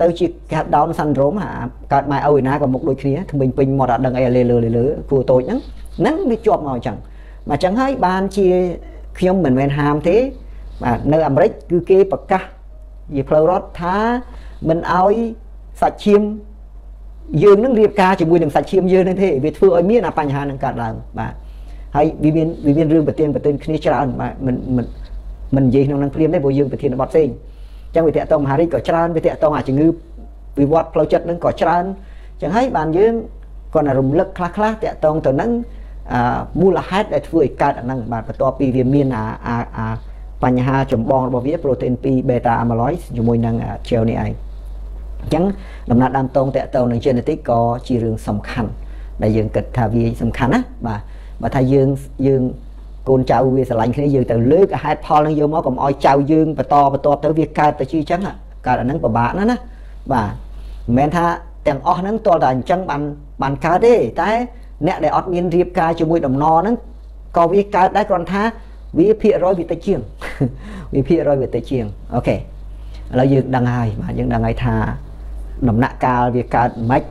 ទៅជាគេហៅ down syndrome អាកើតម៉ែឪឯណាក៏មុខដូចគ្នាថ្មិញពេញមាត់អត់ដឹងអីលើលើលើគួរតូចហ្នឹងហ្នឹងវាជាប់មកអញ្ចឹងមកអញ្ចឹងហើយបានជាខ្ញុំមិនមែនហាមទេបាទនៅអាមេរិកគឺគេប្រកាសជាផ្លូវរដ្ឋថាមិនអោយសាច់ឈាម យើងនឹងរៀបការជាមួយនឹងសាច់ឈាមយើងនឹងទេវាធ្វើឲ្យមានអាបញ្ហានឹងកើតឡើងបាទហើយវាមានវាមានរឿងប្រទៀនប្រទិនគ្នាច្រើនបាទមិនមិនមិននិយាយក្នុងនឹងព្រាមទេព្រោះយើងប្រធានបទផ្សេងអញ្ចឹងវាតកតងមហារីកក៏ច្រើនវាតកតងអាជំងឺវិវត្តផ្លូវចិត្តនឹងក៏ច្រើនអញ្ចឹងហើយបានយើងគាត់រំលឹកខ្លះខ្លះតកតងទៅនឹងអាមូលហេតុដែលធ្វើឲ្យកើតអាហ្នឹងបាទបន្ទាប់ពីវាមានអាអាអាបញ្ហាចម្បងរបស់វា protein 2 beta amyloid ជាមួយនឹង gel នេះឯង អញ្ចឹងដំណាក់ដើមតងតកតងនឹង genetic ក៏ជារឿងសំខាន់ដែលយើងគិតថាវាសំខាន់ណាបាទបើថាយើងយើងកូនចៅវាស្រឡាញ់គ្នាយើងទៅលើកហេតុផលនឹងយកមកកុំឲ្យចៅយើងបន្តបន្តទៅវាកើតទៅជាអញ្ចឹងកើតអាហ្នឹងពិបាកណាស់ណាបាទមិនមែនថាទាំងអស់ហ្នឹងតលតែអញ្ចឹងបានបានកើតទេតែអ្នកដែលអត់មានរៀបការជាមួយដំណរហ្នឹងក៏វាកើតដែរគ្រាន់ថាវាភាគរយវាតិចជាងវាភាគរយវាតិចជាងអូខេឥឡូវយើងដឹងហើយបាទយើងដឹងហើយថា ដំណាក់កាលវាកើតមិន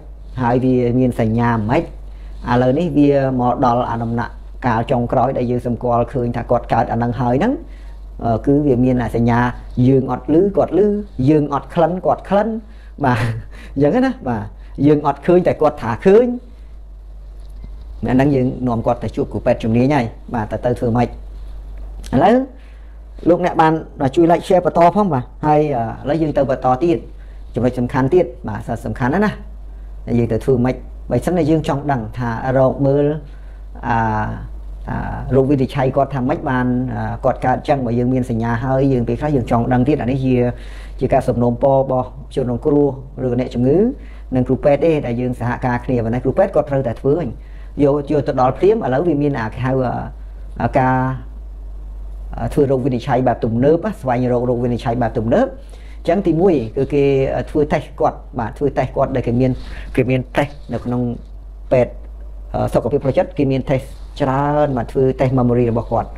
ហើយវាមានសញ្ញាមិនឥឡូវនេះវាមកដល់អាដំណាក់កាលចុងក្រោយដែលយើងសម្គាល់ឃើញថាគាត់កើតអានឹងហើយហ្នឹងគឺវាមានសញ្ញាយើងអត់លឺគាត់លឺយើងអត់ក្លិនគាត់ក្លិនបាទអញ្ចឹងណាបាទយើងអត់ឃើញតែគាត់ថាឃើញអាហ្នឹងយើងនាំគាត់ទៅជួបគ្រូពេទ្យជំនាញហើយបាទទៅទៅធ្វើម៉េចឥឡូវលោកអ្នកបានជួយ like share បន្តផងបាទហើយឥឡូវយើងទៅបន្តទៀត ចំណុចសំខាន់ទៀតបាទសំខាន់ណាស់ណាយើងទៅធ្វើម៉េចបើមិនតែយើងចង់ដឹងថារោគមើលអារោគវិនិច្ឆ័យគាត់ថាម៉េចបានគាត់កើតចឹងបើយើងមានសញ្ញាហើយយើងពេលខ្លះយើងចង់ដឹងទៀតអានេះជាជាការសំណូមពររបស់ជនរងគ្រោះឬអ្នកជំងឺនិងគ្រូពេទ្យទេដែលយើងសហការគ្នាប៉ុន្តែគ្រូពេទ្យគាត់ត្រូវតែធ្វើវិញយកយកទៅដល់ព្រាមឥឡូវវាមានអាគេហៅការធ្វើរោគវិនិច្ឆ័យបែបទំនើបស្វែងរករោគវិនិច្ឆ័យបែបទំនើបអញ្ចឹងទី1គឺគេធ្វើតេស្តគាត់បាទធ្វើតេស្តគាត់ដែលគេមានគេមានតេស្តនៅក្នុងពេទ្យសុខភាពផ្លូវចិត្តគេមានតេស្តច្រើនមកធ្វើតេស្ត memory របស់គាត់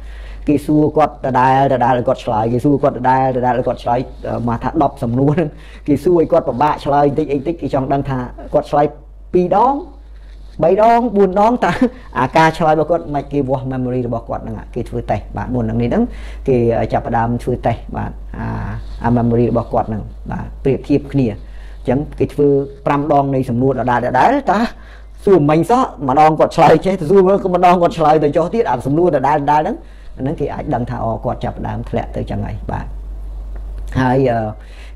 គេសួរគាត់ដដែលដដែលឲ្យគាត់ឆ្លើយគេសួរគាត់ដដែលដដែលឲ្យគាត់ឆ្លើយមកថា10សំណួរហ្នឹងគេសួរឲ្យគាត់ពិបាកឆ្លើយបន្តិចអីបន្តិចគេចង់ដឹងថាគាត់ឆ្លើយ2ដង 3ដង4ដងតើអាការឆ្លើយរបស់គាត់មិនគេវាស់ memory របស់គាត់ហ្នឹងគេធ្វើតេស្តបាទមុននឹងនេះហ្នឹងគេចាប់ផ្ដើមធ្វើតេស្តបាទអាអា memory របស់គាត់ហ្នឹងបាទប្រៀបធៀបគ្នាអញ្ចឹងគេធ្វើ5ដងនៃសំណួរដដែលដដែលតើសួរមិញសោះម្ដងគាត់ឆ្លើយចេះទៅសួរមើលក៏ម្ដងគាត់ឆ្លើយទៅចុះទៀតអាសំណួរដដែលដដែលហ្នឹងហ្នឹងគេអាចដឹងថាអូគាត់ចាប់ផ្ដើមធ្លាក់ទៅចឹងហើយបាទហើយ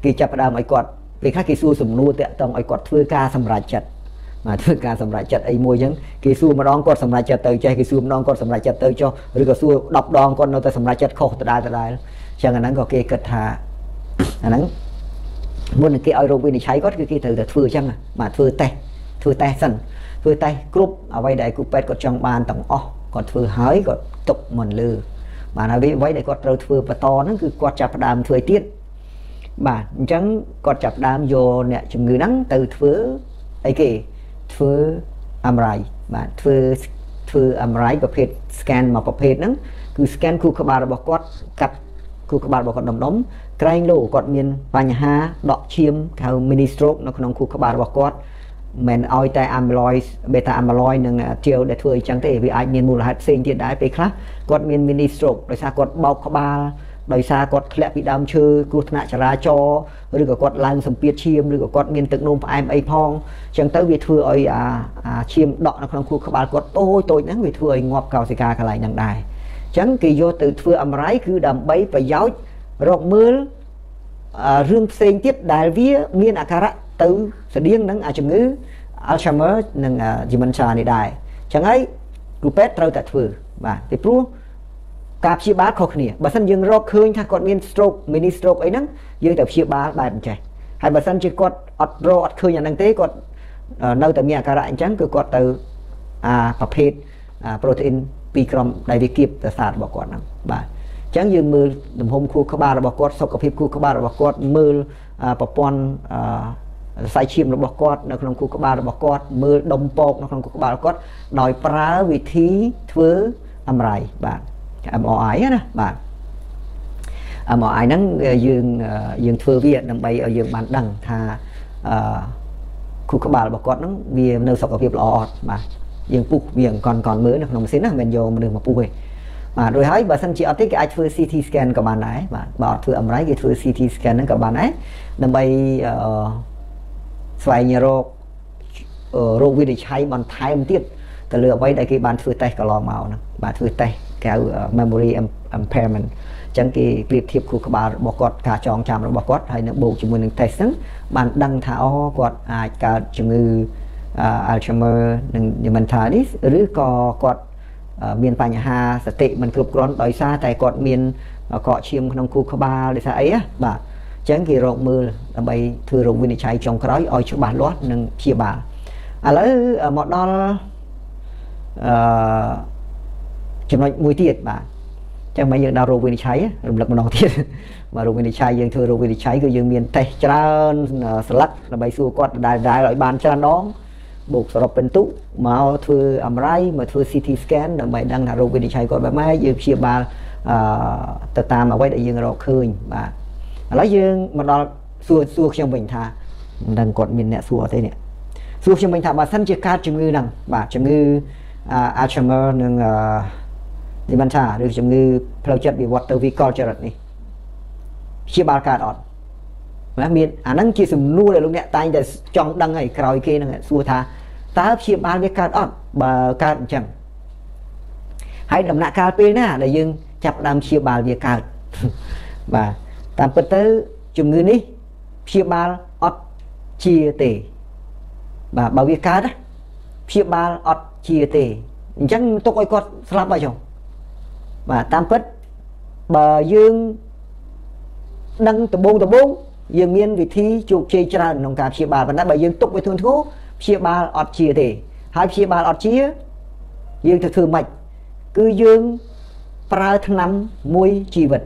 គេចាប់ផ្ដើមឲ្យគាត់ពេលខ្លះគេសួរសំណួរតាក់ទងឲ្យគាត់ធ្វើការសម្រេចចិត្ត បាទធ្វើការសម្រេចចិត្តអីមួយចឹងគេសួរម្ដងគាត់សម្រេចចិត្តទៅចេះគេសួរម្ដងគាត់សម្រេចចិត្តទៅចុះឬក៏សួរ10ដងគាត់នៅតែសម្រេចចិត្តខុសដដែលដដែលចឹងអាហ្នឹងក៏គេគិតថាអាហ្នឹងមុននឹងគេឲ្យរោគវិនិច្ឆ័យគាត់គឺគេត្រូវតែធ្វើចឹងបាទធ្វើតេស្តធ្វើតេស្តសិនធ្វើតេស្តគ្រប់អ្វីដែលគ្រូពេទ្យគាត់ចង់បានទាំងអស់គាត់ធ្វើហើយគាត់ទុកមិនលើបាទហើយអ្វីដែលគាត់ត្រូវធ្វើបន្តហ្នឹងគឺគាត់ចាប់ផ្ដើមធ្វើទៀតបាទអញ្ចឹងគាត់ចាប់ផ្ដើមយកអ្នកជំងឺហ្នឹងទៅធ្វើអីគេ ធ្វើ MRI បាទធ្វើធ្វើ MRI ប្រភេទ scan មួយប្រភេទហ្នឹងគឺ scan ខួរក្បាលរបស់គាត់កាត់ខួរក្បាលរបស់គាត់ដុំដុំក្រែងលោគាត់មានបញ្ហាដកឈាមហៅ mini stroke នៅក្នុងខួរក្បាលរបស់គាត់មិនឲ្យតែ amyloid beta amyloid និង gel ដែលធ្វើអញ្ចឹងទេវាអាចមានមូលហេតុផ្សេងទៀតដែរពេលខ្លះគាត់មាន mini stroke ដោយសារគាត់បោកក្បាល ដោយសារគាត់ធ្លាក់ពីដើមឈើគ្រោះថ្នាក់ចរាចរណ៍ឬក៏គាត់ឡើងសម្ពាធឈាមឬក៏គាត់មានទឹកនោមផ្អែមអីផងអញ្ចឹងទៅវាធ្វើឲ្យអាអាឈាមដក់នៅក្នុងខួរក្បាលគាត់តូចតូចហ្នឹងវាធ្វើឲ្យងាប់កោសិកាកន្លែងហ្នឹងដែរអញ្ចឹងគេយកទៅធ្វើអមរៃគឺដើម្បីប្រយោជន៍រកមើលរឿងផ្សេងទៀតដែលវាមានអាការៈទៅស្តៀងនឹងអាជំងឺ Alzheimer និង dementia នេះដែរអញ្ចឹងហើយគ្រូពេទ្យត្រូវតែធ្វើបាទពីព្រោះ ការព្យាបាលខុសគ្នាបើសិនយើងរកឃើញថាគាត់មាន stroke mini stroke អីហ្នឹងយើងត្រូវព្យាបាលបែបអញ្ចេះហើយបើសិនជាគាត់អត់រកអត់ឃើញអាហ្នឹងទេគាត់នៅតែមានអាការៈអញ្ចឹងគឺគាត់ទៅអាប្រភេទ protein ពីរក្រុមដែលវាគៀបប្រសាទរបស់គាត់ហ្នឹងបាទអញ្ចឹងយើងមើលទំហំខួរក្បាលរបស់គាត់សុខភាពខួរក្បាលរបស់គាត់មើលប្រព័ន្ធសរសៃឈាមរបស់គាត់នៅក្នុងខួរក្បាលរបស់គាត់មើលដុំពកនៅក្នុងខួរក្បាលគាត់ដោយប្រើវិធីធ្វើអមរៃបាទ MRI ណាបាទ MRI ហ្នឹងយើងយើងធ្វើវាដើម្បីឲ្យយើងបានដឹងថាអឺខួរក្បាលរបស់គាត់ហ្នឹងវានៅសុខភាពល្អអត់បាទយើងពុះវាអង្គនកនមើលនៅក្នុងម៉ាស៊ីនណាមិនយកមនុស្សមកពុះទេបាទរួចហើយបើសិនជាអត់ទេគេអាចធ្វើ CT scan ក៏បានដែរបាទបើអត់ធ្វើ MRI គេធ្វើ CT scan ហ្នឹងក៏បានដែរដើម្បីអឺស្វែងរករោគវិនិច្ឆ័យបន្ថែមទៀត ទៅលើអ្វីដែលគេបានធ្វើតេស្តកន្លងមកហ្នឹងបាទធ្វើតេស្តគេហៅ memory impairment អញ្ចឹងគេប្រៀបធៀបខួរក្បាលរបស់គាត់ការចងចាំរបស់គាត់ហើយនឹងបូកជាមួយនឹង test ហ្នឹងបានដឹងថាអូគាត់អាចកើតជំងឺ Alzheimer និង dementia នេះឬក៏គាត់មានបញ្ហាសតិមិនគ្រប់គ្រាន់ដោយសារតែគាត់មានកកឈាមក្នុងខួរក្បាលដោយសារអីបាទអញ្ចឹងគេរកមើលដើម្បីធ្វើរោគវិនិច្ឆ័យចុងក្រោយឲ្យច្បាស់លាស់និងព្យាបាលឥឡូវមកដល់ អឺចំណុចមួយទៀតបាទចឹងមកយើងដល់រោគវិនិច្ឆ័យរំលឹកម្ដងទៀតបាទរោគវិនិច្ឆ័យយើងធ្វើរោគវិនិច្ឆ័យគឺយើងមានតេស្តច្រើនស្លឹកដើម្បីសួរគាត់ដែលដែលឲ្យបានច្រើនដងបូកសរុបពិន្ទុមកធ្វើ MRI មកធ្វើ CT scan ដើម្បីដឹងថារោគវិនិច្ឆ័យគាត់បែបម៉េចយើងព្យាបាលអឺទៅតាមអ្វីដែលយើងរកឃើញបាទឥឡូវយើងមកដល់សួរសួរខ្ញុំវិញថាមិនដឹងគាត់មានអ្នកសួរអត់ទេនេះសួរខ្ញុំវិញថាបើសិនជាកើតជំងឺហ្នឹងបាទជំងឺ Alzheimer និងអឺ dementia ឬជំងឺផ្លូវចិត្តវិវត្តទៅវិកលចរិតនេះព្យាបាលកើតអត់ណាមានអាហ្នឹងជាសំណួរដែលលោកអ្នកតែងតែចង់ដឹងហើយក្រោយគេហ្នឹងសួរថាតើព្យាបាលវាកើតអត់បើកើតអញ្ចឹងហើយដំណាក់កាលពេលណាដែលយើងចាប់ដើមព្យាបាលវាកើតបាទតាមពិតទៅជំងឺនេះព្យាបាលអត់ជាទេបាទបើវាកើតព្យាបាលអត់ ជាទេអញ្ចឹងទុកឲ្យគាត់ស្លាប់ហើយចុះបាទតាមពិតបើយើងដឹងដំបងដំបងយើងមានវិធីជោគជ័យច្រើនក្នុងការព្យាបាលប៉ុន្តែបើយើងទុកវាធ្ងន់ធ្ងរព្យាបាលអត់ជាទេ ហើយព្យាបាលអត់ជាយើងទៅធ្វើម៉េចគឺយើងប្រើថ្នាំមួយជីវិត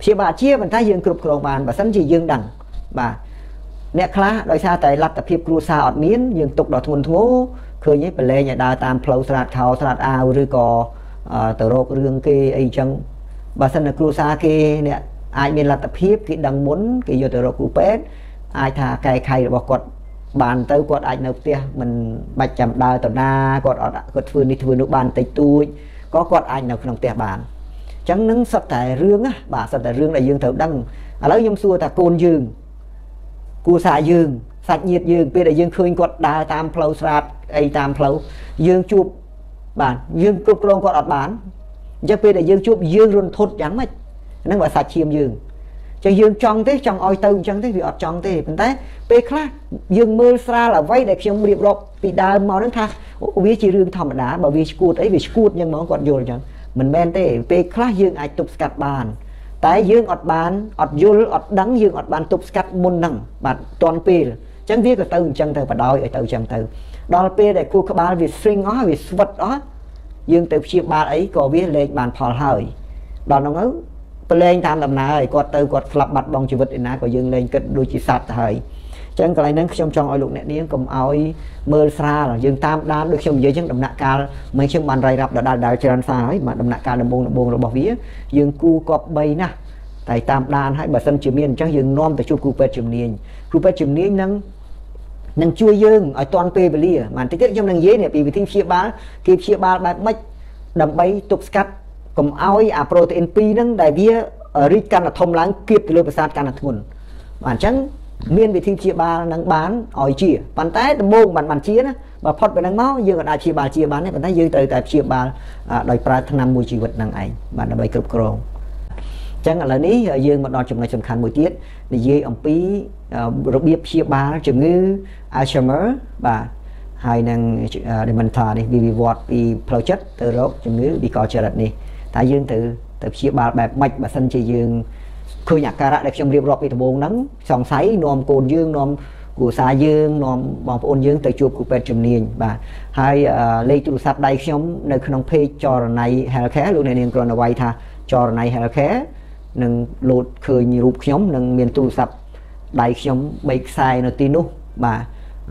ព្យាបាលជាប៉ុន្តែយើងគ្រប់គ្រងបានបើសិនជាយើងដឹងបាទអ្នកខ្លះដោយសារតែលទ្ធភាពគ្រួសារអត់មានយើងទុកដល់ធ្ងន់ធ្ងរ ឃើញឯងប្រឡែងឲ្យដើរតាមផ្លូវស្រាតខោស្រាតអាវឬក៏ទៅរករឿងគេអីចឹងបើសិនតែគ្រួសារគេអ្នកអាចមានលទ្ធភាពគេដឹងមុនគេយកទៅរកគ្រូពេទ្យអាចថាកែខៃរបស់គាត់បានទៅគាត់អាចនៅផ្ទះមិនបាច់ចាំដើរទៅណាគាត់អត់គាត់ធ្វើនេះធ្វើនោះបានតិចតួចក៏គាត់អាចនៅក្នុងផ្ទះបានអញ្ចឹងនឹងសិតតែរឿងណាបាទសិតតែរឿងដែលយើងត្រូវដឹងឥឡូវខ្ញុំសួរថាកូនយើងគូសារយើង សាច់ញាតិយើងពេលដែលយើងឃើញគាត់ដើរតាមផ្លូវស្រាតអីតាមផ្លូវយើងជួបបាទយើងគ្រប់គ្រងគាត់អត់បានអញ្ចឹងពេលដែលយើងជួបយើងរន្ធត់យ៉ាងម៉េចហ្នឹងបើសាច់ឈាមយើងចឹងយើងចង់ទេចង់ឲ្យទៅអញ្ចឹងទេវាអត់ចង់ទេប៉ុន្តែពេលខ្លះយើងមើលស្រាលអ្វីដែលខ្ញុំរៀបរាប់ពីដើមមកហ្នឹងថាវាជារឿងធម្មតាបើវាឈួតអីវាឈួតអញ្ចឹងហ្មងគាត់យល់អញ្ចឹងមិនមែនទេពេលខ្លះយើងអាចទប់ស្កាត់បានតែយើងអត់បានអត់យល់អត់ដឹងយើងអត់បានទប់ស្កាត់មុនហ្នឹងបាទតាន់ពេលអញ្ចឹងវាក៏ទៅអញ្ចឹងទៅបដ ாய் ឲ្យទៅអញ្ចឹងទៅដល់ពេលដែលគូក្បាលវាស្រីងអស់វាស្វិតអស់យើងទៅព្យាបាលអីក៏វាលែងបានផលហើយដល់នោះប្រឡែងតាមដំណើរឲ្យគាត់ទៅគាត់ស្លាប់បាត់បង់ជីវិតឯណាក៏យើងលែងគិតដូចជាសត្វទៅហើយចឹងកន្លែងហ្នឹងខ្ញុំចង់ឲ្យលោកអ្នកនាងកុំឲ្យមើលស្រាលយើងតាមដានដូចខ្ញុំនិយាយចឹងដំណាក់កាលមិនខ្ញុំបានរាយរាប់ដដែលដែលច្រើនសារហើយបាទដំណាក់កាលដំបូងដំបូងរបស់វាយើងគូគប់3ណាស់តែតាមដានហើយបើសិនជាមានអញ្ចឹងយើងនាំទៅជួបគ្រូពេទ្យជំនាញគ្រូពេទ្យជំនាញនឹង នឹងជួយយើងឲ្យតាន់ពេលវេលាបានតិចទៀតខ្ញុំនឹងនិយាយនេះពីវិធីព្យាបាលគេព្យាបាលបែបម៉េចដើម្បីទប់ស្កាត់កុំឲ្យអាប្រូតេអ៊ីន2ហ្នឹងដែលវារីកកាន់តែធំឡើងគៀបទៅលើប្រសាទកាន់តែធ្ងន់បាទអញ្ចឹងមានវិធីព្យាបាលនឹងបានឲ្យជាប៉ុន្តែដំបូងបានបានជាណាបើផុតពីហ្នឹងមកយើងក៏អាចព្យាបាលជាបានដែរប៉ុន្តែយើងត្រូវតែព្យាបាលដោយប្រើថ្នាំមួយជីវិតហ្នឹងឯងបាទដើម្បីគ្រប់គ្រងអញ្ចឹងឥឡូវនេះយើងមកដល់ចំណុចសំខាន់មួយទៀតនិយាយអំពីរបៀបព្យាបាលជំងឺ Alzheimer បាទហើយនឹង dementia នេះវាវិវត្តពីផ្លូវចិត្តទៅរកជំងឺវិកលចរិតនេះតើយើងទៅទៅព្យាបាលបែបម៉េចបើសិនជាយើងឃើញអាការៈដែលខ្ញុំរៀបរាប់ពីដំបូងហ្នឹងសង្ស័យនាំកូនយើងនាំគ្រួសារយើងនាំបងប្អូនយើងទៅជួបគ្រូពេទ្យជំនាញបាទហើយលេខទូរស័ព្ទដៃខ្ញុំនៅក្នុង page ចរណៃ healthcare លោកអ្នកនាងគ្រាន់តែវាយថាចរណៃ healthcare នឹងលោតឃើញរូបខ្ញុំនឹងមានទូរស័ព្ទដៃខ្ញុំ3ខ្សែនៅទីនោះបាទ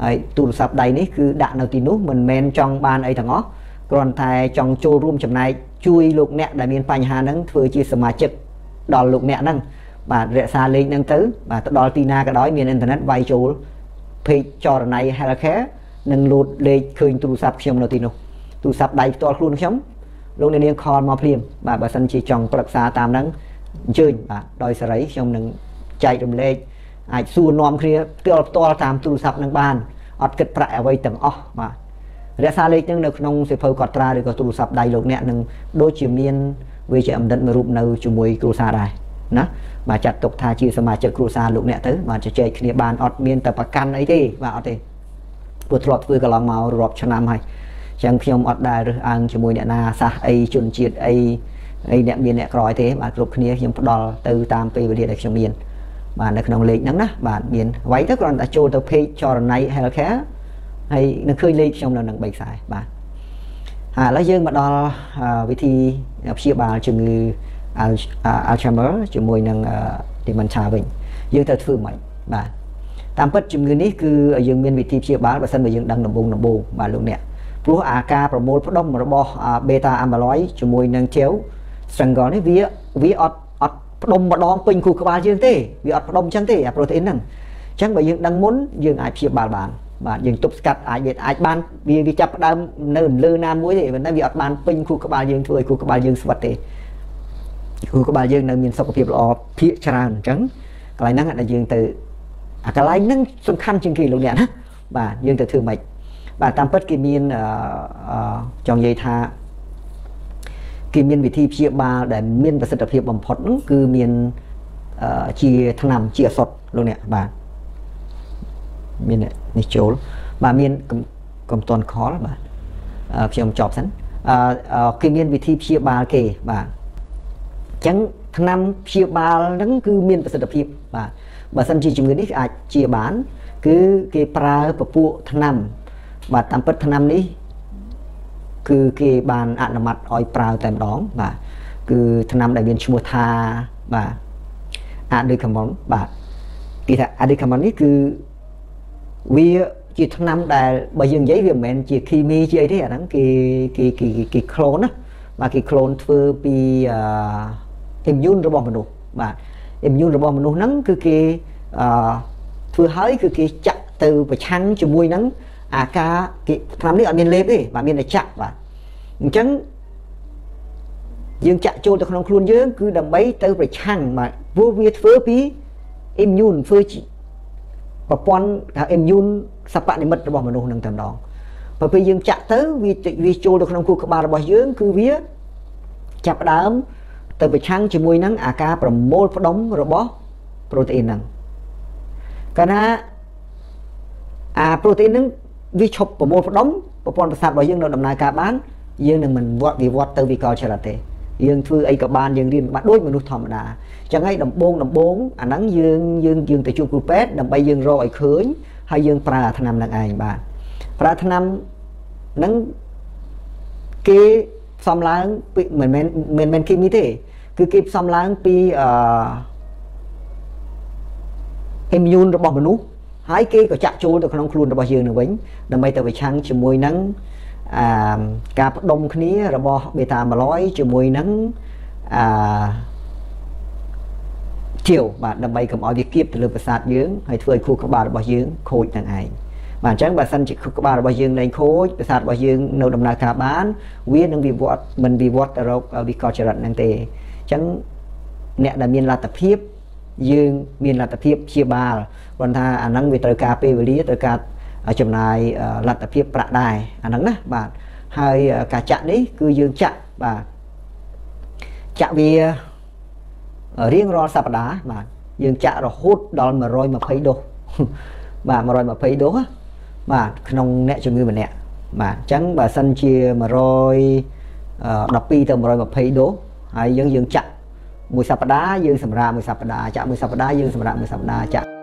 ហើយទូរស័ព្ទដៃនេះគឺដាក់នៅទីនោះមិនមែនចង់បានអីទាំងអស់គ្រាន់តែចង់ចូលរួមចំណែកជួយលោកអ្នកដែលមានបញ្ហាហ្នឹងធ្វើជាសមាជិកដល់លោកអ្នកហ្នឹងបាទរក្សាលេខហ្នឹងទៅបាទទៅដល់ទីណាក៏ដោយមានអ៊ីនធឺណិតវាយចូល page ចរណៃ healthcare និងលូតលេខឃើញទូរស័ព្ទខ្ញុំនៅទីនោះទូរស័ព្ទដៃផ្ទាល់ខ្លួនខ្ញុំលោកអ្នកនាងខលមកភ្លាមបាទបើសិនជាចង់ប្រឹក្សាតាមហ្នឹង អញ្ជើញបាទដោយសេរីខ្ញុំនឹងចែករំលែកអាចសួរនាំគ្នាផ្ទាល់ផ្ទាល់តាមទូរស័ព្ទនឹងបានអត់គិតប្រាក់អ្វីទាំងអស់បាទរក្សាលេខហ្នឹងនៅក្នុងសិភៅកត់ត្រាឬក៏ទូរស័ព្ទដៃលោកអ្នកនឹងដូចជាមានវាជាអមដិតមួយរូបនៅជាមួយគ្រួសារដែរណាបាទចាត់ទុកថាជាសមាជិកគ្រួសារលោកអ្នកទៅបាទជជែកគ្នាបានអត់មានតែប្រកាន់អីទេបាទអត់ទេព្រោះធ្លាប់ធ្វើកន្លងមករាប់ឆ្នាំហើយអញ្ចឹងខ្ញុំអត់ដែលរើសអើងជាមួយអ្នកណាសាសអីជនជាតិអី អីអ្នកមានអ្នកក្រអីទេបាទគ្រប់គ្នាខ្ញុំផ្ដល់ទៅតាមពេលវេលាដែលខ្ញុំមានបាទនៅក្នុងលេខហ្នឹងណាបាទមានអ្វីទៅគ្រាន់តែចូលទៅ page ចរណៃ healthcare ហើយនឹងឃើញលេខខ្ញុំនៅនឹង3ខ្សែបាទហើយឥឡូវយើងមកដល់វិធីព្យាបាលជំងឺ Alzheimer ជាមួយនឹង dementia វិញយើងត្រូវធ្វើម៉េចបាទតាមពិតជំងឺនេះគឺយើងមានវិធីព្យាបាលបើសិនបើយើងដឹងដំបូងដំបូងបាទលោកអ្នកព្រោះអាការប្រមូលផ្ដុំរបស់ beta amyloid ជាមួយនឹង gel strangle នេះវាវាអត់អត់ផ្ដុំម្ដងពេញខួរក្បាលយើងទេវាអត់ផ្ដុំចឹងទេអា protein ហ្នឹងអញ្ចឹងបើយើងដឹងមុនយើងអាចព្យាបាលបានបាទយើងទប់ស្កាត់អាចវាអាចបានវាវាចាប់ផ្ដើមនៅលើណាមួយទេប៉ុន្តែវាអត់បានពេញខួរក្បាលយើងធ្វើឲ្យខួរក្បាលយើងស្វិតទេខួរក្បាលយើងនៅមានសុខភាពល្អភាកច្រើនអញ្ចឹងកន្លែងហ្នឹងដែលយើងទៅអាកន្លែងហ្នឹងសំខាន់ជាងគេលោកអ្នកណាបាទយើងទៅធ្វើម៉េចបាទតាមពិតគេមានអឺចង់និយាយថា គេមានវិធីព្យាបាលដែលមានប្រសិទ្ធភាពបំផុតហ្នឹងគឺមានជាថ្នាំជាអសុតលោកអ្នកបាទមាននេះចូលបាទមានកំតន់ខលបាទខ្ញុំចប់សិនអឺគេមានវិធីព្យាបាលគេបាទអញ្ចឹងថ្នាំព្យាបាលហ្នឹងគឺមានប្រសិទ្ធភាពបាទបើសិនជាជំងឺនេះអាចជាបាន គឺគេប្រើពពួកថ្នាំបាទតាមពិតថ្នាំនេះ គឺគេបានអនុម័តឲ្យប្រើតែម្ដងបាទគឺថ្នាំដែលមានឈ្មោះថាបាទអាឌីកាម៉ុនបាទគេថាអាឌីកាម៉ុននេះគឺវាជាថ្នាំដែលបើយើងនិយាយវាមិនមែនជាគីមីជាអីទេអាហ្នឹងគេគេគេគេក្លូនណាបាទគេក្លូនធ្វើពីអឺ immune របស់មនុស្សបាទ immune របស់មនុស្សហ្នឹងគឺគេអឺធ្វើហើយគឺគេចាក់ទៅប្រឆាំងជាមួយនឹងអាការគេថ្នាំនេះអត់មានលេបទេបាទមានតែចាក់បាទ អញ្ចឹងយើងចាក់ចូលទៅក្នុងខ្លួនយើង គឺដើម្បីទៅប្រឆាំងបាទព្រោះវាធ្វើពី immune ធ្វើប្រព័ន្ធថា immune សពនិមិត្តរបស់មនុស្សនឹងតែម្ដងបើពេលយើងចាក់ទៅវាវាចូលទៅក្នុងខួរក្បាលរបស់យើង គឺវាចាប់ដើមទៅប្រឆាំងជាមួយនឹងអាការប្រមូលផ្ដុំរបស់ប្រូតេអ៊ីនហ្នឹងកាលណាអាប្រូតេអ៊ីនហ្នឹងវាឈប់ប្រមូលផ្ដុំប្រព័ន្ធប្រសាទរបស់យើងនៅដំណើរការបាន យើងនឹងមិនវត្តវិវត្តទៅវិកលចរៈទេយើងធ្វើអីក៏បានយើងរៀនបានដូចមនុស្សធម្មតាចឹងហើយដំបងដំបងអាហ្នឹងយើងយើងយើងទៅជួបគ្រូពេទ្យដើម្បីយើងរកឲ្យឃើញហើយយើងប្រើអាថ្នាំហ្នឹងឯងបាទប្រើថ្នាំហ្នឹងគេផ្សំឡើងពីមិនមែនមិនមែនគីមីទេ គឺគេផ្សំឡើងពីអឺ immune របស់មនុស្សហើយគេក៏ចាក់ចូលទៅក្នុងខ្លួនរបស់យើងនឹងវិញដើម្បីទៅប្រឆាំងជាមួយនឹង អាការផ្ដុំគ្នារបស់ beta amyloid ជាមួយនឹងអាជាវបាទដើម្បីកុំឲ្យវាគៀបទៅលើប្រសាទយើងហើយធ្វើឲ្យខួរក្បាលរបស់យើងខូចនឹងឯងបាទអញ្ចឹងបើសិនជាខួរក្បាលរបស់យើងលែងខូចប្រសាទរបស់យើងនៅដំណើរការបាន វានឹងវិវត្តមិនវិវត្តទៅរកវិកលចរិតហ្នឹងទេអញ្ចឹងអ្នកដែលមានលទ្ធភាពយើងមានលទ្ធភាពព្យាបាលព្រោះថាអាហ្នឹងវាត្រូវការពេលវេលាត្រូវការ ចំណាយលទ្ធភាពប្រាក់ដែរអាហ្នឹងណាបាទហើយការចាក់នេះគឺយើងចាក់បាទចាក់វារៀងរាល់សប្តាហ៍បាទយើងចាក់រហូតដល់120ដូសបាទ120ដូសបាទក្នុងអ្នកជំងឺម្នាក់បាទអញ្ចឹងបើសិនជា112ទៅ120ដូសហើយយើងយើងចាក់មួយសប្តាហ៍យើងសម្រាប់មួយសប្តាហ៍ចាក់មួយសប្តាហ៍យើងសម្រាប់មួយសប្តាហ៍ចាក់